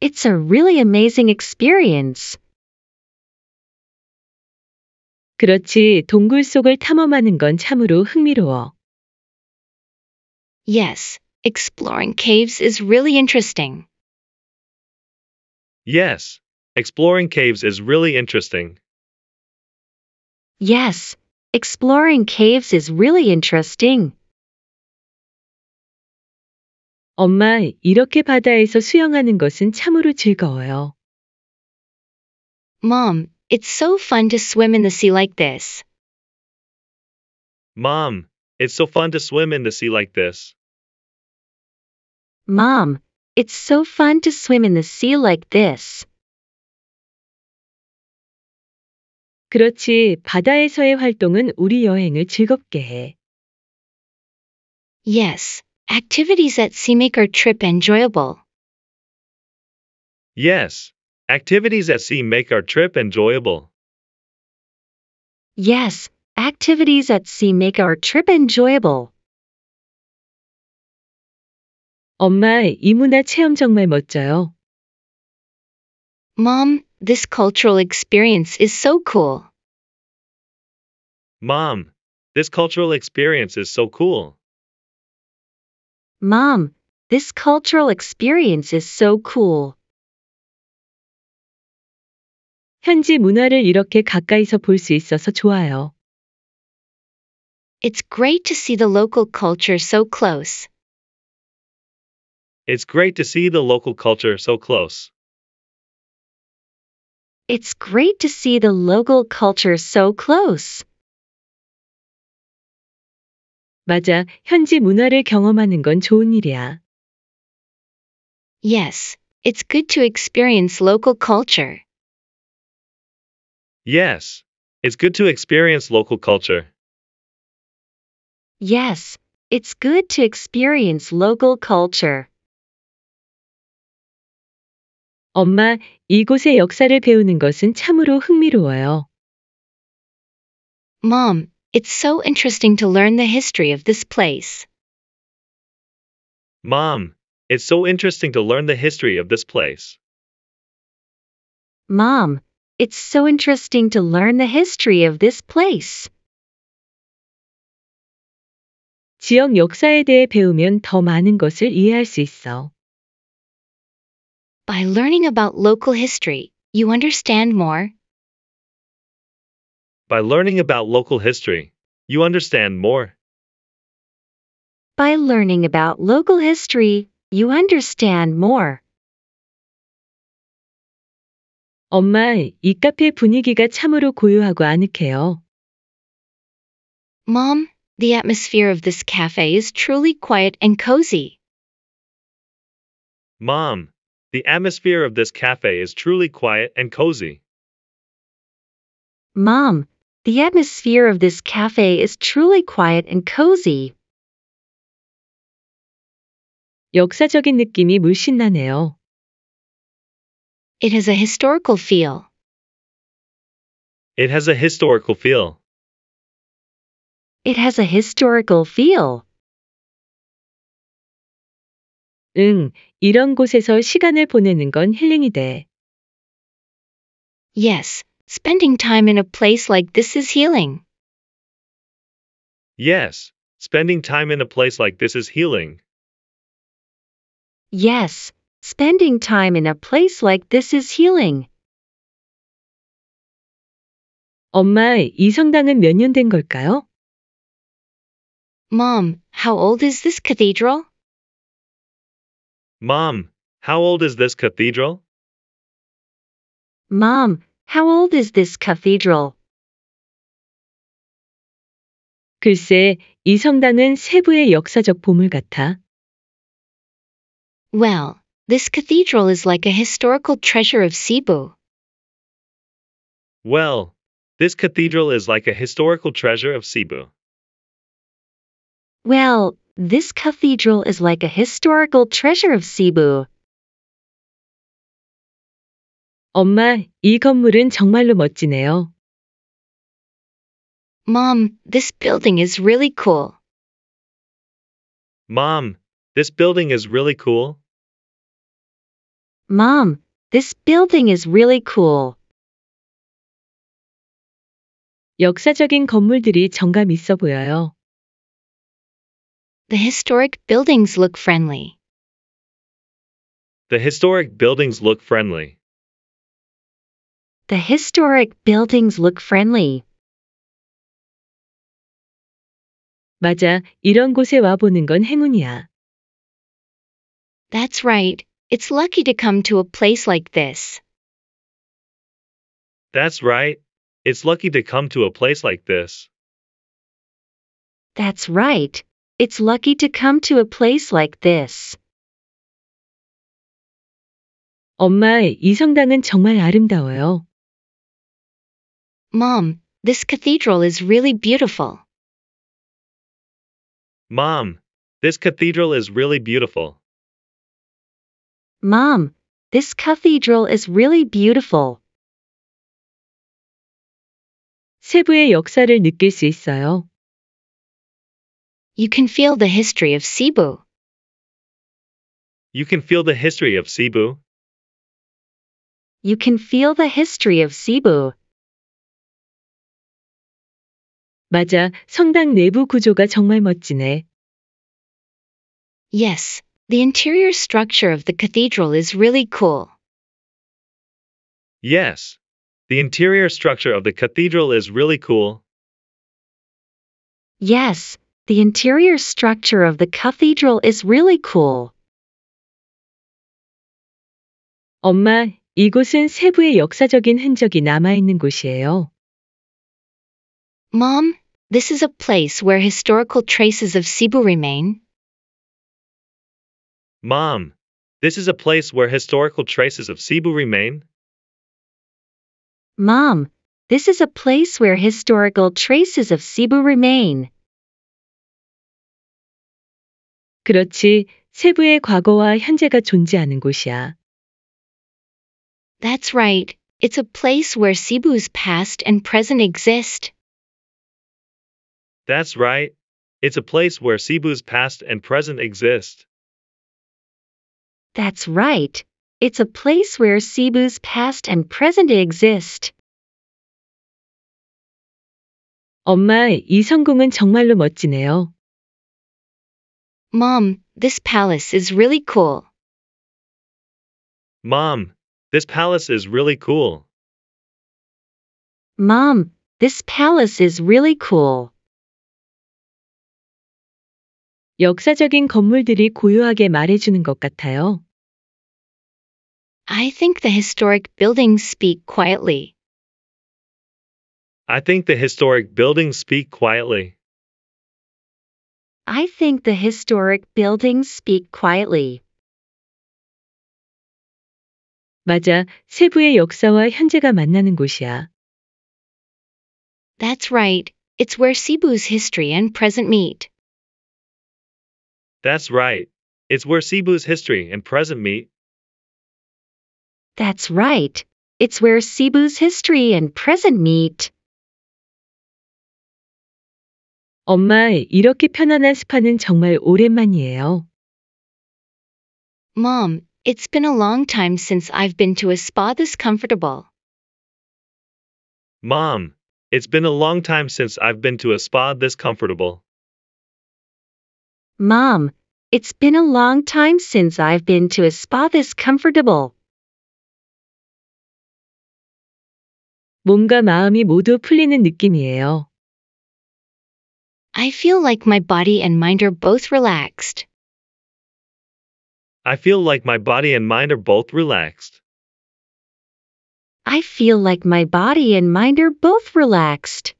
[SPEAKER 2] It's a really amazing experience.
[SPEAKER 1] 그렇지, 동굴 속을 탐험하는 건 참으로 흥미로워.
[SPEAKER 4] Yes, exploring caves is really interesting.
[SPEAKER 3] Yes, exploring caves is really interesting.
[SPEAKER 2] Yes, exploring caves is really interesting.
[SPEAKER 1] 엄마, 이렇게 바다에서 수영하는 것은 참으로 즐거워요.
[SPEAKER 4] Mom, it's so fun to swim in the sea like this.
[SPEAKER 3] Mom, it's so fun to swim in the sea like this.
[SPEAKER 2] Mom, it's so fun to swim in the sea like this.
[SPEAKER 1] 그렇지, 바다에서의 활동은 우리 여행을 즐겁게 해.
[SPEAKER 4] Yes, activities at sea make our trip enjoyable.
[SPEAKER 3] Yes, activities at sea make our trip enjoyable.
[SPEAKER 2] Yes, activities at sea make our trip enjoyable.
[SPEAKER 1] 엄마, 이 문화 체험 정말 멋져요.
[SPEAKER 4] Mom, this cultural experience is so cool.
[SPEAKER 3] Mom, this cultural experience is so cool.
[SPEAKER 2] Mom, this cultural experience is so cool.
[SPEAKER 1] 현지 문화를 이렇게 가까이서 볼 수 있어서 좋아요.
[SPEAKER 4] It's great to see the local culture so close.
[SPEAKER 3] It's great to see the local culture so close.
[SPEAKER 2] It's great to see the local culture so close.
[SPEAKER 1] 맞아, 현지 문화를 경험하는 건 좋은 일이야.
[SPEAKER 4] Yes, it's good to experience local culture.
[SPEAKER 3] Yes, it's good to experience local culture.
[SPEAKER 2] Yes, it's good to experience local culture.
[SPEAKER 1] 엄마, 이곳의 역사를 배우는 것은 참으로 흥미로워요.
[SPEAKER 4] Mom, it's so interesting to learn the history of this place.
[SPEAKER 3] Mom, it's so interesting to learn the history of this place.
[SPEAKER 2] Mom, it's so interesting to learn the history of this place.
[SPEAKER 1] 지역 역사에 대해 배우면 더 많은 것을 이해할 수 있어.
[SPEAKER 4] By learning about local history, you understand more.
[SPEAKER 3] By learning about local history, you understand more.
[SPEAKER 2] By learning about local history, you understand more.
[SPEAKER 1] 엄마, 이 카페 분위기가 참으로 고요하고 아늑해요.
[SPEAKER 4] Mom, the atmosphere of this cafe is truly quiet and cozy.
[SPEAKER 3] Mom, the atmosphere of this cafe is truly quiet and cozy.
[SPEAKER 2] Mom, the atmosphere of this cafe is truly quiet and cozy.
[SPEAKER 1] 역사적인 느낌이 물씬 나네요.
[SPEAKER 4] It has a historical feel.
[SPEAKER 3] It has a historical feel.
[SPEAKER 2] It has a historical feel.
[SPEAKER 1] 응, 이런 곳에서 시간을 보내는 건 힐링이 돼.
[SPEAKER 4] Yes, spending time in a place like this is healing.
[SPEAKER 3] Yes, spending time in a place like this is healing.
[SPEAKER 2] Yes, spending time in a place like this is healing.
[SPEAKER 1] 엄마, 이 성당은 몇 년 된 걸까요?
[SPEAKER 4] Mom, how old is this cathedral?
[SPEAKER 3] Mom, how old is this cathedral?
[SPEAKER 2] Mom, how old is this cathedral?
[SPEAKER 1] 글쎄, 이 성당은 세부의 역사적 보물 같아.
[SPEAKER 4] Well, this cathedral is like a historical treasure of Cebu.
[SPEAKER 3] Well, this cathedral is like a historical treasure of Cebu.
[SPEAKER 2] Well, this cathedral is like a historical treasure of Cebu.
[SPEAKER 1] 엄마, 이 건물은 정말로 멋지네요.
[SPEAKER 4] Mom, this building is really cool.
[SPEAKER 3] Mom, this building is really cool.
[SPEAKER 2] Mom, this building is really cool.
[SPEAKER 1] 역사적인 건물들이 정감 있어 보여요.
[SPEAKER 4] The historic buildings look friendly.
[SPEAKER 3] The historic buildings look friendly.
[SPEAKER 2] The historic buildings look friendly.
[SPEAKER 1] 맞아, 이런 곳에 와보는 건 행운이야.
[SPEAKER 4] That's right. It's lucky to come to a place like this.
[SPEAKER 3] That's right. It's lucky to come to a place like this.
[SPEAKER 2] That's right. It's lucky to come to a place like this.
[SPEAKER 1] 엄마, 이 성당은 정말 아름다워요.
[SPEAKER 4] Mom, this cathedral is really beautiful.
[SPEAKER 3] Mom, this cathedral is really beautiful.
[SPEAKER 2] Mom, this cathedral is really beautiful.
[SPEAKER 1] 세부의 역사를 느낄 수 있어요.
[SPEAKER 4] You can feel the history of Cebu.
[SPEAKER 3] You can feel the history of Cebu.
[SPEAKER 2] You can feel the history of Cebu.
[SPEAKER 1] 맞아, 성당 내부 구조가 정말 멋지네.
[SPEAKER 4] Yes, the interior structure of the cathedral is really cool.
[SPEAKER 3] Yes. The interior structure of the cathedral is really cool.
[SPEAKER 2] Yes, the interior structure of the cathedral is really cool.
[SPEAKER 1] 엄마, 이곳은 세부의 역사적인 흔적이 남아있는 곳이에요.
[SPEAKER 4] Mom, this is a place where historical traces of Cebu remain.
[SPEAKER 3] Mom, this is a place where historical traces of Cebu remain.
[SPEAKER 2] Mom, this is a place where historical traces of Cebu remain.
[SPEAKER 1] 그렇지, 세부의 과거와 현재가 존재하는 곳이야.
[SPEAKER 4] That's right. It's a place where Cebu's past and present exist.
[SPEAKER 3] That's right. It's a place where Cebu's past and present exist.
[SPEAKER 2] That's right. It's a place where Cebu's past and present exist.
[SPEAKER 1] 엄마, 이 성공은 정말로 멋지네요.
[SPEAKER 4] Mom, this palace is really cool.
[SPEAKER 3] Mom, this palace is really cool.
[SPEAKER 2] Mom, this palace is really cool.
[SPEAKER 1] 역사적인 건물들이 고요하게 말해주는 것 같아요.
[SPEAKER 4] I think the historic buildings speak quietly.
[SPEAKER 3] I think the historic buildings speak quietly.
[SPEAKER 2] I think the historic buildings speak quietly.
[SPEAKER 1] 맞아, 세부의 역사와 현재가 만나는 곳이야.
[SPEAKER 4] That's right. It's where Cebu's history and present meet.
[SPEAKER 3] That's right. It's where Cebu's history and present meet.
[SPEAKER 2] That's right. It's where Cebu's history and present meet.
[SPEAKER 1] 엄마, 이렇게 편안한 스파는 정말 오랜만이에요.
[SPEAKER 4] Mom, it's been a long time since I've been to a spa this comfortable.
[SPEAKER 3] Mom, it's been a long time since I've been to a spa this comfortable.
[SPEAKER 2] Mom, it's been a long time since I've been to a spa this comfortable.
[SPEAKER 1] 몸과 마음이 모두 풀리는 느낌이에요.
[SPEAKER 4] I feel like my body and mind are both relaxed.
[SPEAKER 3] I feel like my body and mind are both relaxed.
[SPEAKER 2] I feel like my body and mind are both relaxed.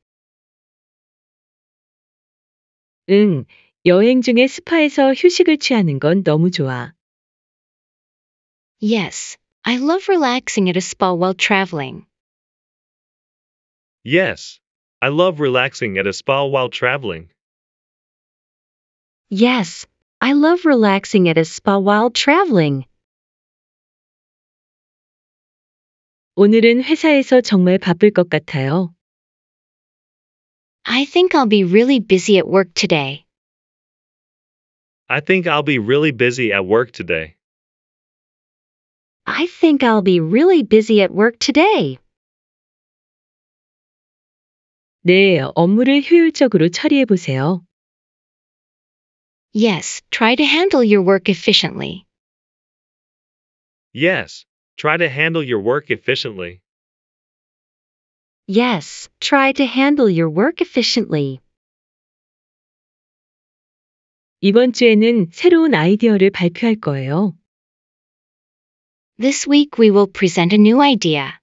[SPEAKER 1] 응, 여행 중에 스파에서 휴식을 취하는 건 너무 좋아.
[SPEAKER 4] Yes, I love relaxing at a spa while traveling.
[SPEAKER 3] Yes. I love relaxing at a spa while traveling.
[SPEAKER 2] Yes, I love relaxing at a spa while traveling.
[SPEAKER 1] 오늘은 회사에서 정말 바쁠 것 같아요.
[SPEAKER 4] I think I'll be really busy at work today.
[SPEAKER 3] I think I'll be really busy at work today.
[SPEAKER 2] I think I'll be really busy at work today.
[SPEAKER 1] 네, 업무를 효율적으로 처리해 보세요.
[SPEAKER 4] Yes, try to handle your work efficiently.
[SPEAKER 3] Yes. Try to handle your work efficiently.
[SPEAKER 2] Yes, try to handle your work efficiently.
[SPEAKER 1] 이번 주에는 새로운 아이디어를 발표할 거예요.
[SPEAKER 4] This week we will present a new idea.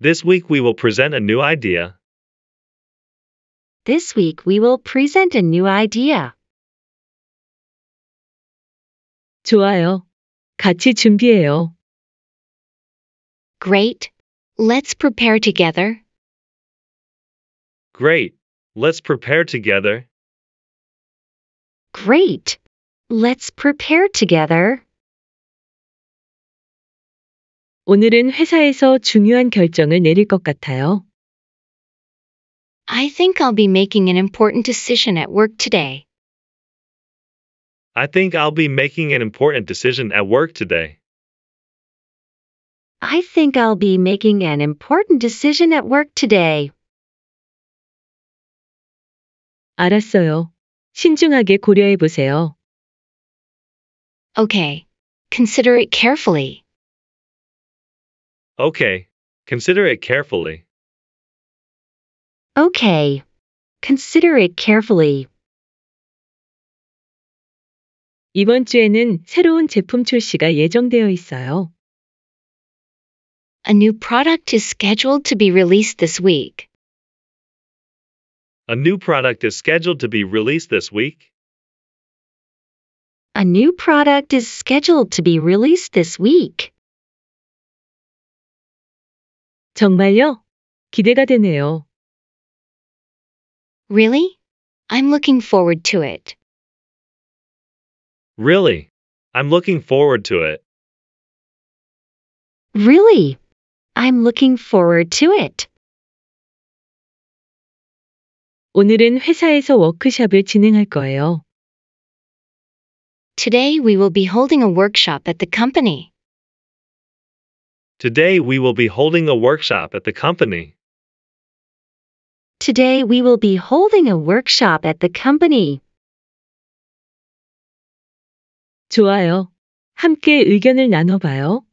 [SPEAKER 3] This week we will present a new idea.
[SPEAKER 2] This week we will present a new idea.
[SPEAKER 1] 좋아요. 같이 준비해요.
[SPEAKER 4] Great. Let's prepare together.
[SPEAKER 3] Great. Let's prepare together.
[SPEAKER 2] Great. Let's prepare together.
[SPEAKER 1] 오늘은 회사에서 중요한 결정을 내릴 것 같아요.
[SPEAKER 4] I think I'll be making an important decision at work today.
[SPEAKER 3] I think I'll be making an important decision at work today.
[SPEAKER 2] I think I'll be making an important decision at work today.
[SPEAKER 1] 알았어요. 신중하게 고려해 보세요.
[SPEAKER 4] Okay. Consider it carefully.
[SPEAKER 3] Okay. Consider it carefully.
[SPEAKER 2] Okay. Consider it carefully.
[SPEAKER 1] 이번 주에는 새로운 제품 출시가 예정되어 있어요.
[SPEAKER 4] A new product is scheduled to be released this week.
[SPEAKER 3] A new product is scheduled to be released this week.
[SPEAKER 2] A new product is scheduled to be released this week.
[SPEAKER 1] 정말요? 기대가 되네요.
[SPEAKER 4] Really? I'm looking forward to it.
[SPEAKER 3] Really? I'm looking forward to it.
[SPEAKER 2] Really? I'm looking forward to it.
[SPEAKER 1] 오늘은 회사에서 워크숍을 진행할 거예요.
[SPEAKER 4] Today we will be holding a workshop at the company.
[SPEAKER 3] Today we will be holding a workshop at the company.
[SPEAKER 2] Today we will be holding a workshop at the company.
[SPEAKER 1] 좋아요. 함께 의견을 나눠봐요.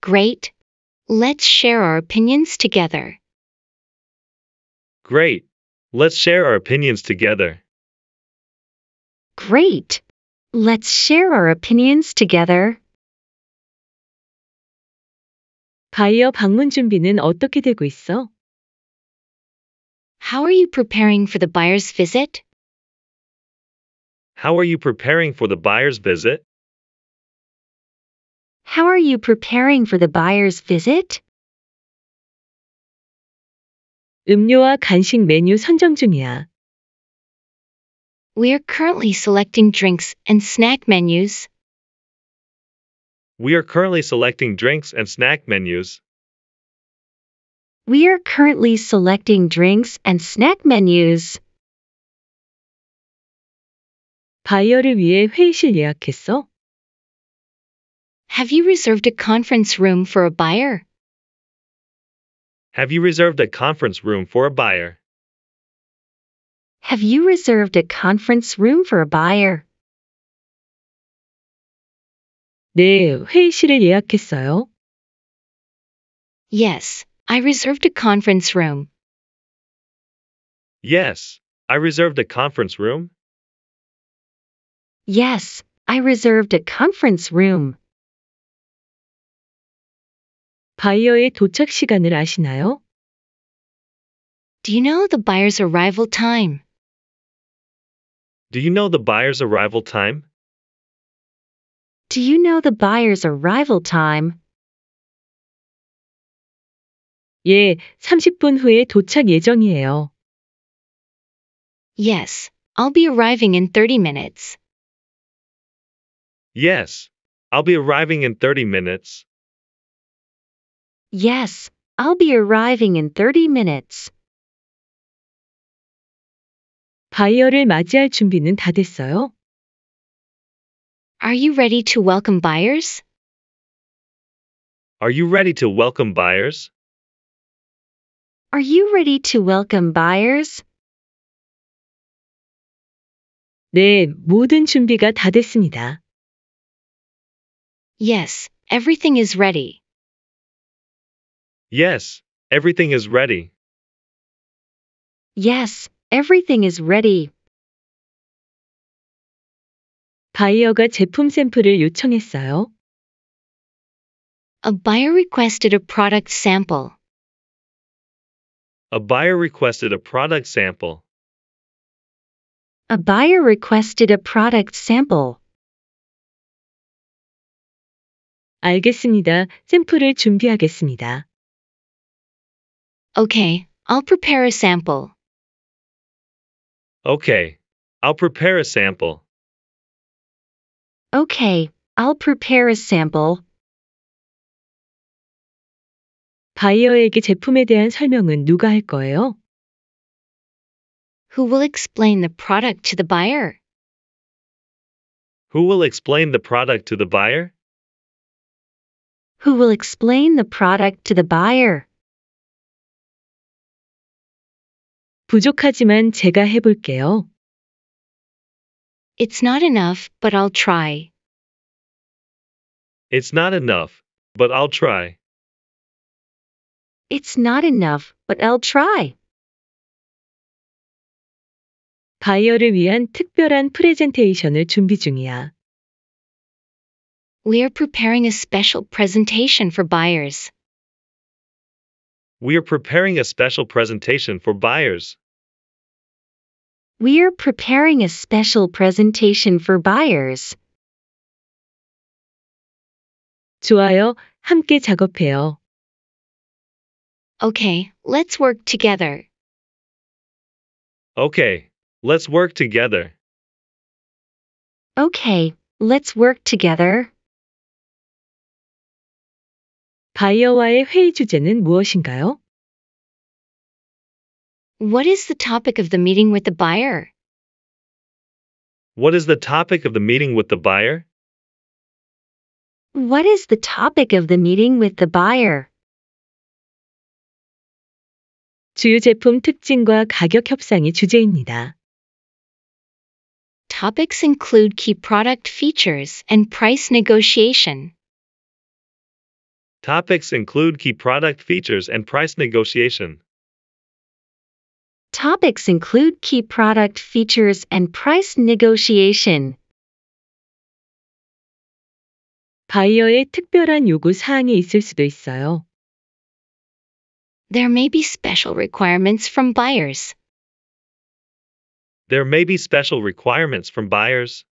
[SPEAKER 4] Great. Let's share our opinions together.
[SPEAKER 3] Great. Let's share our opinions together.
[SPEAKER 2] Great. Let's share our opinions together.
[SPEAKER 1] 바이어 방문 준비는 어떻게 되고 있어?
[SPEAKER 4] How are you preparing for the buyer's visit?
[SPEAKER 3] How are you preparing for the buyer's visit?
[SPEAKER 2] How are you preparing for the buyer's visit?
[SPEAKER 1] 음료와 간식 메뉴 선정 중이야.
[SPEAKER 4] We are currently selecting drinks and snack menus.
[SPEAKER 3] We are currently selecting drinks and snack menus.
[SPEAKER 2] We are currently selecting drinks and snack menus.
[SPEAKER 1] 바이어를 위해 회의실 예약했어?
[SPEAKER 4] Have you reserved a conference room for a buyer?
[SPEAKER 3] Have you reserved a conference room for a buyer?
[SPEAKER 2] Have you reserved a conference room for a buyer?
[SPEAKER 1] 네, 회의실을 예약했어요.
[SPEAKER 4] Yes, I reserved a conference room.
[SPEAKER 3] Yes, I reserved a conference room.
[SPEAKER 2] Yes, I reserved a conference room.
[SPEAKER 1] 바이어의 도착 시간을 아시나요?
[SPEAKER 4] Do you know the buyer's arrival time?
[SPEAKER 3] Do you know the buyer's arrival time?
[SPEAKER 2] Do you know the buyer's arrival time?
[SPEAKER 1] 예, 30분 후에 도착 예정이에요.
[SPEAKER 4] Yes, I'll be arriving in 30 minutes.
[SPEAKER 3] Yes, I'll be arriving in 30 minutes.
[SPEAKER 2] Yes, I'll be arriving in 30 minutes.
[SPEAKER 1] 바이어를 맞이할 준비는 다 됐어요?
[SPEAKER 4] Are you ready to welcome buyers?
[SPEAKER 3] Are you ready to welcome buyers?
[SPEAKER 2] Are you ready to welcome buyers?
[SPEAKER 1] 네, 모든 준비가 다 됐습니다.
[SPEAKER 4] Yes, everything is ready.
[SPEAKER 3] Yes, everything is ready.
[SPEAKER 2] Yes, everything is ready.
[SPEAKER 1] 바이어가 제품 샘플을 요청했어요.
[SPEAKER 4] A buyer requested a product sample.
[SPEAKER 3] A buyer requested a product sample.
[SPEAKER 2] A buyer requested a product sample.
[SPEAKER 1] 알겠습니다. 샘플을 준비하겠습니다.
[SPEAKER 4] Okay, I'll prepare a sample.
[SPEAKER 3] Okay, I'll prepare a sample.
[SPEAKER 2] Okay, I'll prepare a sample.
[SPEAKER 1] 바이어에게 제품에 대한 설명은 누가 할 거예요?
[SPEAKER 4] Who will explain the product to the buyer?
[SPEAKER 3] Who will explain the product to the buyer?
[SPEAKER 2] Who will explain the product to the buyer?
[SPEAKER 1] 부족하지만 제가 해볼게요.
[SPEAKER 4] It's not enough, but I'll try.
[SPEAKER 3] It's not enough, but I'll try.
[SPEAKER 2] It's not enough, but I'll try.
[SPEAKER 1] 바이어를 위한 특별한 프레젠테이션을 준비 중이야.
[SPEAKER 4] We are preparing a special presentation for buyers.
[SPEAKER 3] We are preparing a special presentation for buyers.
[SPEAKER 2] We're preparing a special presentation for buyers.
[SPEAKER 1] 좋아요. 함께 작업해요.
[SPEAKER 4] Okay, let's work together.
[SPEAKER 3] Okay, let's work together.
[SPEAKER 2] Okay, let's work together.
[SPEAKER 1] 바이어와의 회의 주제는 무엇인가요?
[SPEAKER 4] What is the topic of the meeting with the buyer?
[SPEAKER 3] What is the topic of the meeting with the buyer?
[SPEAKER 2] What is the topic of the meeting with the buyer?
[SPEAKER 1] 주요 제품 특징과 가격 협상이 주제입니다.
[SPEAKER 4] Topics include key product features and price negotiation.
[SPEAKER 3] Topics include key product features and price negotiation.
[SPEAKER 2] Topics include key product features and price negotiation.
[SPEAKER 1] 바이어의 특별한 요구 사항이 있을 수도 있어요.
[SPEAKER 4] There may be special requirements from buyers.
[SPEAKER 3] There may be special requirements from buyers.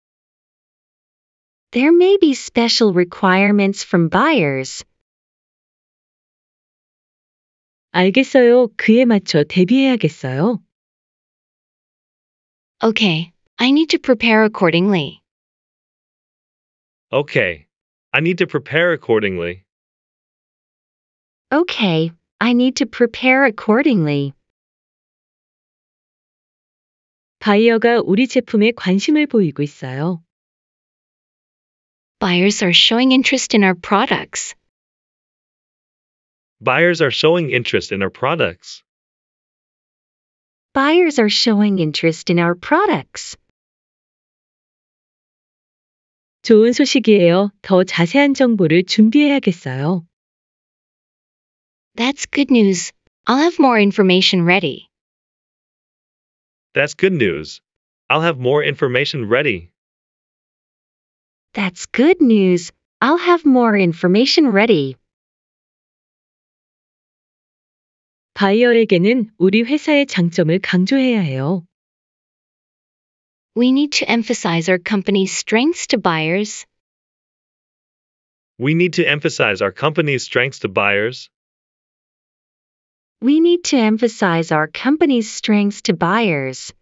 [SPEAKER 2] There may be special requirements from buyers.
[SPEAKER 1] 알겠어요. 그에 맞춰 대비해야겠어요.
[SPEAKER 4] Okay, I need to prepare accordingly.
[SPEAKER 3] Okay, I need to prepare accordingly.
[SPEAKER 2] Okay, I need to prepare accordingly.
[SPEAKER 1] 바이어가 우리 제품에 관심을 보이고 있어요.
[SPEAKER 4] Buyers are showing interest in our products.
[SPEAKER 3] Buyers are showing interest in our products.
[SPEAKER 2] Buyers are showing interest in our products.
[SPEAKER 1] 좋은 소식이에요. 더 자세한 정보를 준비해야겠어요.
[SPEAKER 4] That's good news. I'll have more information ready.
[SPEAKER 3] That's good news. I'll have more information ready.
[SPEAKER 2] That's good news. I'll have more information ready.
[SPEAKER 1] 바이어에게는 우리 회사의 장점을 강조해야 해요.
[SPEAKER 4] We need to emphasize our company's strengths to buyers.
[SPEAKER 3] We need to emphasize our company's strengths to buyers.
[SPEAKER 2] We need to emphasize our company's strengths to buyers.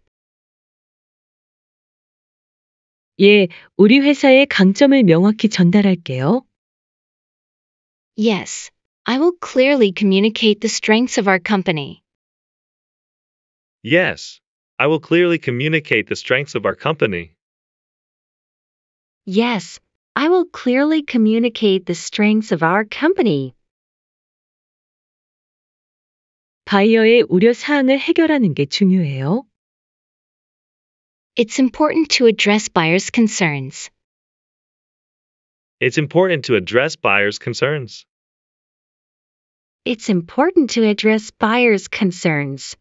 [SPEAKER 1] 예, 우리 회사의 강점을 명확히 전달할게요.
[SPEAKER 4] Yes, I will clearly communicate the strengths of our company.
[SPEAKER 3] Yes. I will clearly communicate the strengths of our company.
[SPEAKER 2] Yes, I will clearly communicate the strengths of our company.
[SPEAKER 1] 바이어의 우려 사항을 해결하는 게 중요해요.
[SPEAKER 4] It's important to address buyers' concerns.
[SPEAKER 3] It's important to address buyers' concerns.
[SPEAKER 2] It's important to address buyers' concerns.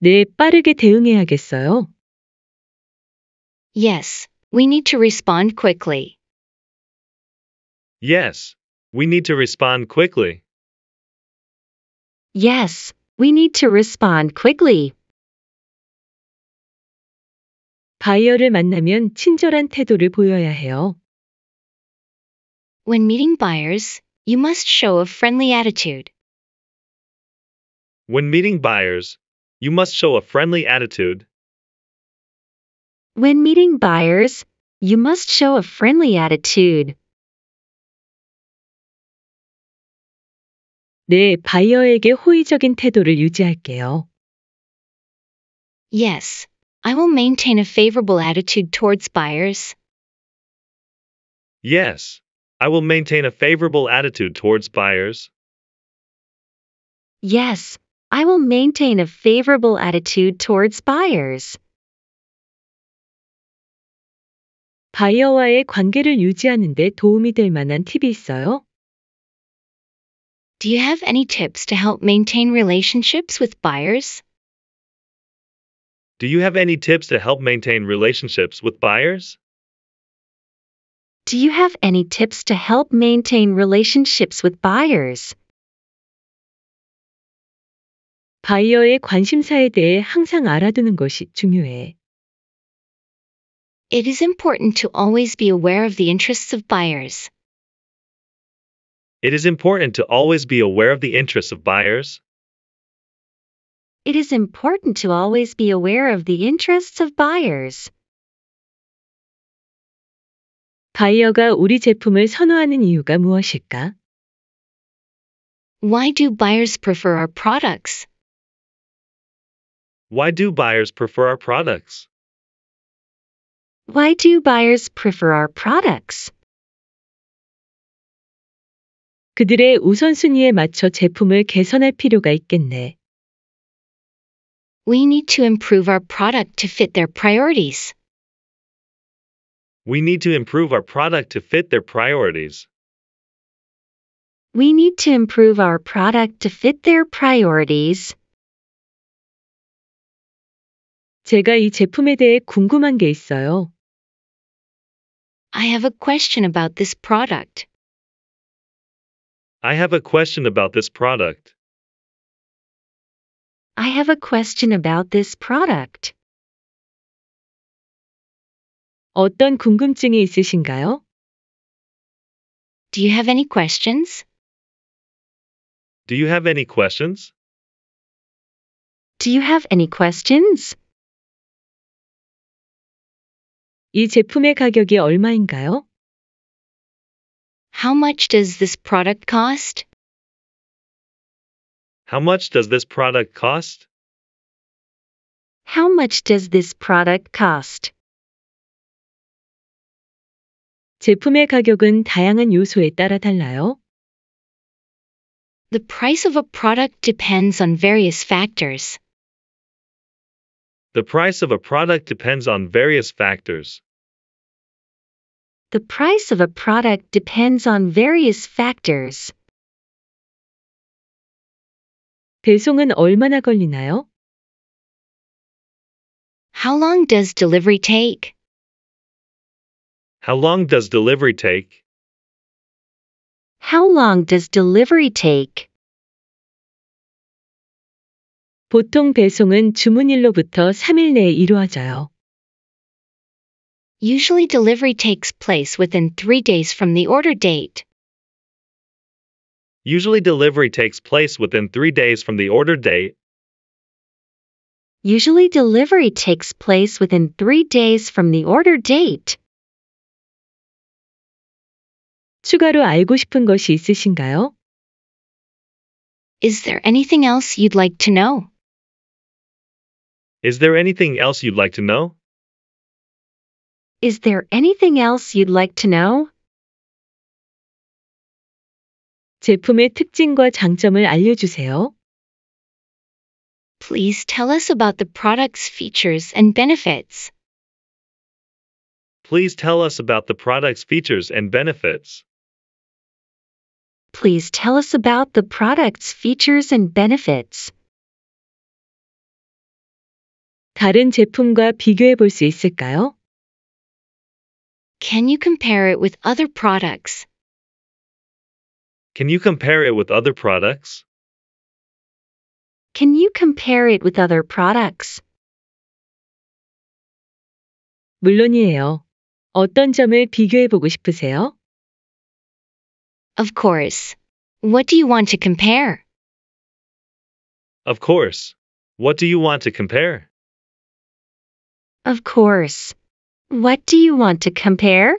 [SPEAKER 1] 네, 빠르게 대응해야겠어요.
[SPEAKER 4] Yes, we need to respond quickly.
[SPEAKER 3] Yes. We need to respond quickly.
[SPEAKER 2] Yes, we need to respond quickly.
[SPEAKER 1] 바이어를 만나면 친절한 태도를 보여야 해요.
[SPEAKER 4] When meeting buyers, you must show a friendly attitude.
[SPEAKER 3] When meeting buyers, you must show a friendly attitude.
[SPEAKER 2] When meeting buyers, you must show a friendly attitude.
[SPEAKER 1] 네, 바이어에게 호의적인 태도를 유지할게요.
[SPEAKER 4] Yes, I will maintain a favorable attitude towards buyers.
[SPEAKER 3] Yes. I will maintain a favorable attitude towards buyers.
[SPEAKER 2] Yes, I will maintain a favorable attitude towards buyers.
[SPEAKER 1] 바이어와의 관계를 유지하는 데 도움이 될 만한 팁이 있어요?
[SPEAKER 4] Do you have any tips to help maintain relationships with buyers?
[SPEAKER 3] Do you have any tips to help maintain relationships with buyers?
[SPEAKER 2] Do you have any tips to help maintain relationships with buyers?
[SPEAKER 1] 바이어의 관심사에 대해 항상 알아두는 것이 중요해.
[SPEAKER 4] It is important to always be aware of the interests of buyers.
[SPEAKER 3] It is important to always be aware of the interests of buyers.
[SPEAKER 2] It is important to always be aware of the interests of buyers.
[SPEAKER 1] 바이어가 우리 제품을 선호하는 이유가 무엇일까?
[SPEAKER 4] Why do buyers prefer our products?
[SPEAKER 3] Why do buyers prefer our products?
[SPEAKER 2] Why do buyers prefer our products?
[SPEAKER 1] 그들의 우선순위에 맞춰 제품을 개선할 필요가 있겠네.
[SPEAKER 4] We need to improve our product to fit their priorities.
[SPEAKER 3] We need to improve our product to fit their priorities.
[SPEAKER 2] We need to improve our product to fit their priorities.
[SPEAKER 1] 제가 이 제품에 대해 궁금한 게 있어요.
[SPEAKER 4] I have a question about this product.
[SPEAKER 3] I have a question about this product.
[SPEAKER 2] I have a question about this product.
[SPEAKER 1] 어떤 궁금증이 있으신가요?
[SPEAKER 4] Do you have any questions?
[SPEAKER 3] Do you have any questions?
[SPEAKER 2] Do you have any questions?
[SPEAKER 1] 이 제품의 가격이 얼마인가요?
[SPEAKER 4] How much does this product cost?
[SPEAKER 3] How much does this product cost?
[SPEAKER 2] How much does this product cost?
[SPEAKER 1] 제품의 가격은 다양한 요소에 따라 달라요.
[SPEAKER 4] The price of a product depends on various factors.
[SPEAKER 3] The price of a product depends on various factors.
[SPEAKER 2] The price of a product depends on various factors.
[SPEAKER 1] 배송은 얼마나 걸리나요?
[SPEAKER 4] How long does delivery take?
[SPEAKER 3] How long does delivery take?
[SPEAKER 2] How long does delivery take?
[SPEAKER 1] 보통 배송은 주문일로부터 3일 내에 이루어져요.
[SPEAKER 4] Usually delivery takes place within three days from the order date.
[SPEAKER 3] Usually delivery takes place within three days from the order date.
[SPEAKER 2] Usually delivery takes place within three days from the order date.
[SPEAKER 1] 추가로 알고 싶은 것이 있으신가요?
[SPEAKER 4] Is there anything else you'd like to know?
[SPEAKER 3] Is there anything else you'd like to know?
[SPEAKER 2] Is there anything else you'd like to know?
[SPEAKER 1] 제품의 특징과 장점을 알려주세요.
[SPEAKER 4] Please tell us about the product's features and benefits.
[SPEAKER 3] Please tell us about the product's features and benefits.
[SPEAKER 2] Please tell us about the product's features and benefits.
[SPEAKER 1] 다른 제품과 비교해 볼 수 있을까요?
[SPEAKER 4] Can you compare it with other products?
[SPEAKER 3] Can you compare it with other products?
[SPEAKER 2] Can you compare it with other products?
[SPEAKER 1] 물론이에요. 어떤 점을 비교해 보고 싶으세요?
[SPEAKER 4] Of course. What do you want to compare?
[SPEAKER 3] Of course. What do you want to compare?
[SPEAKER 2] Of course. What do you want to compare?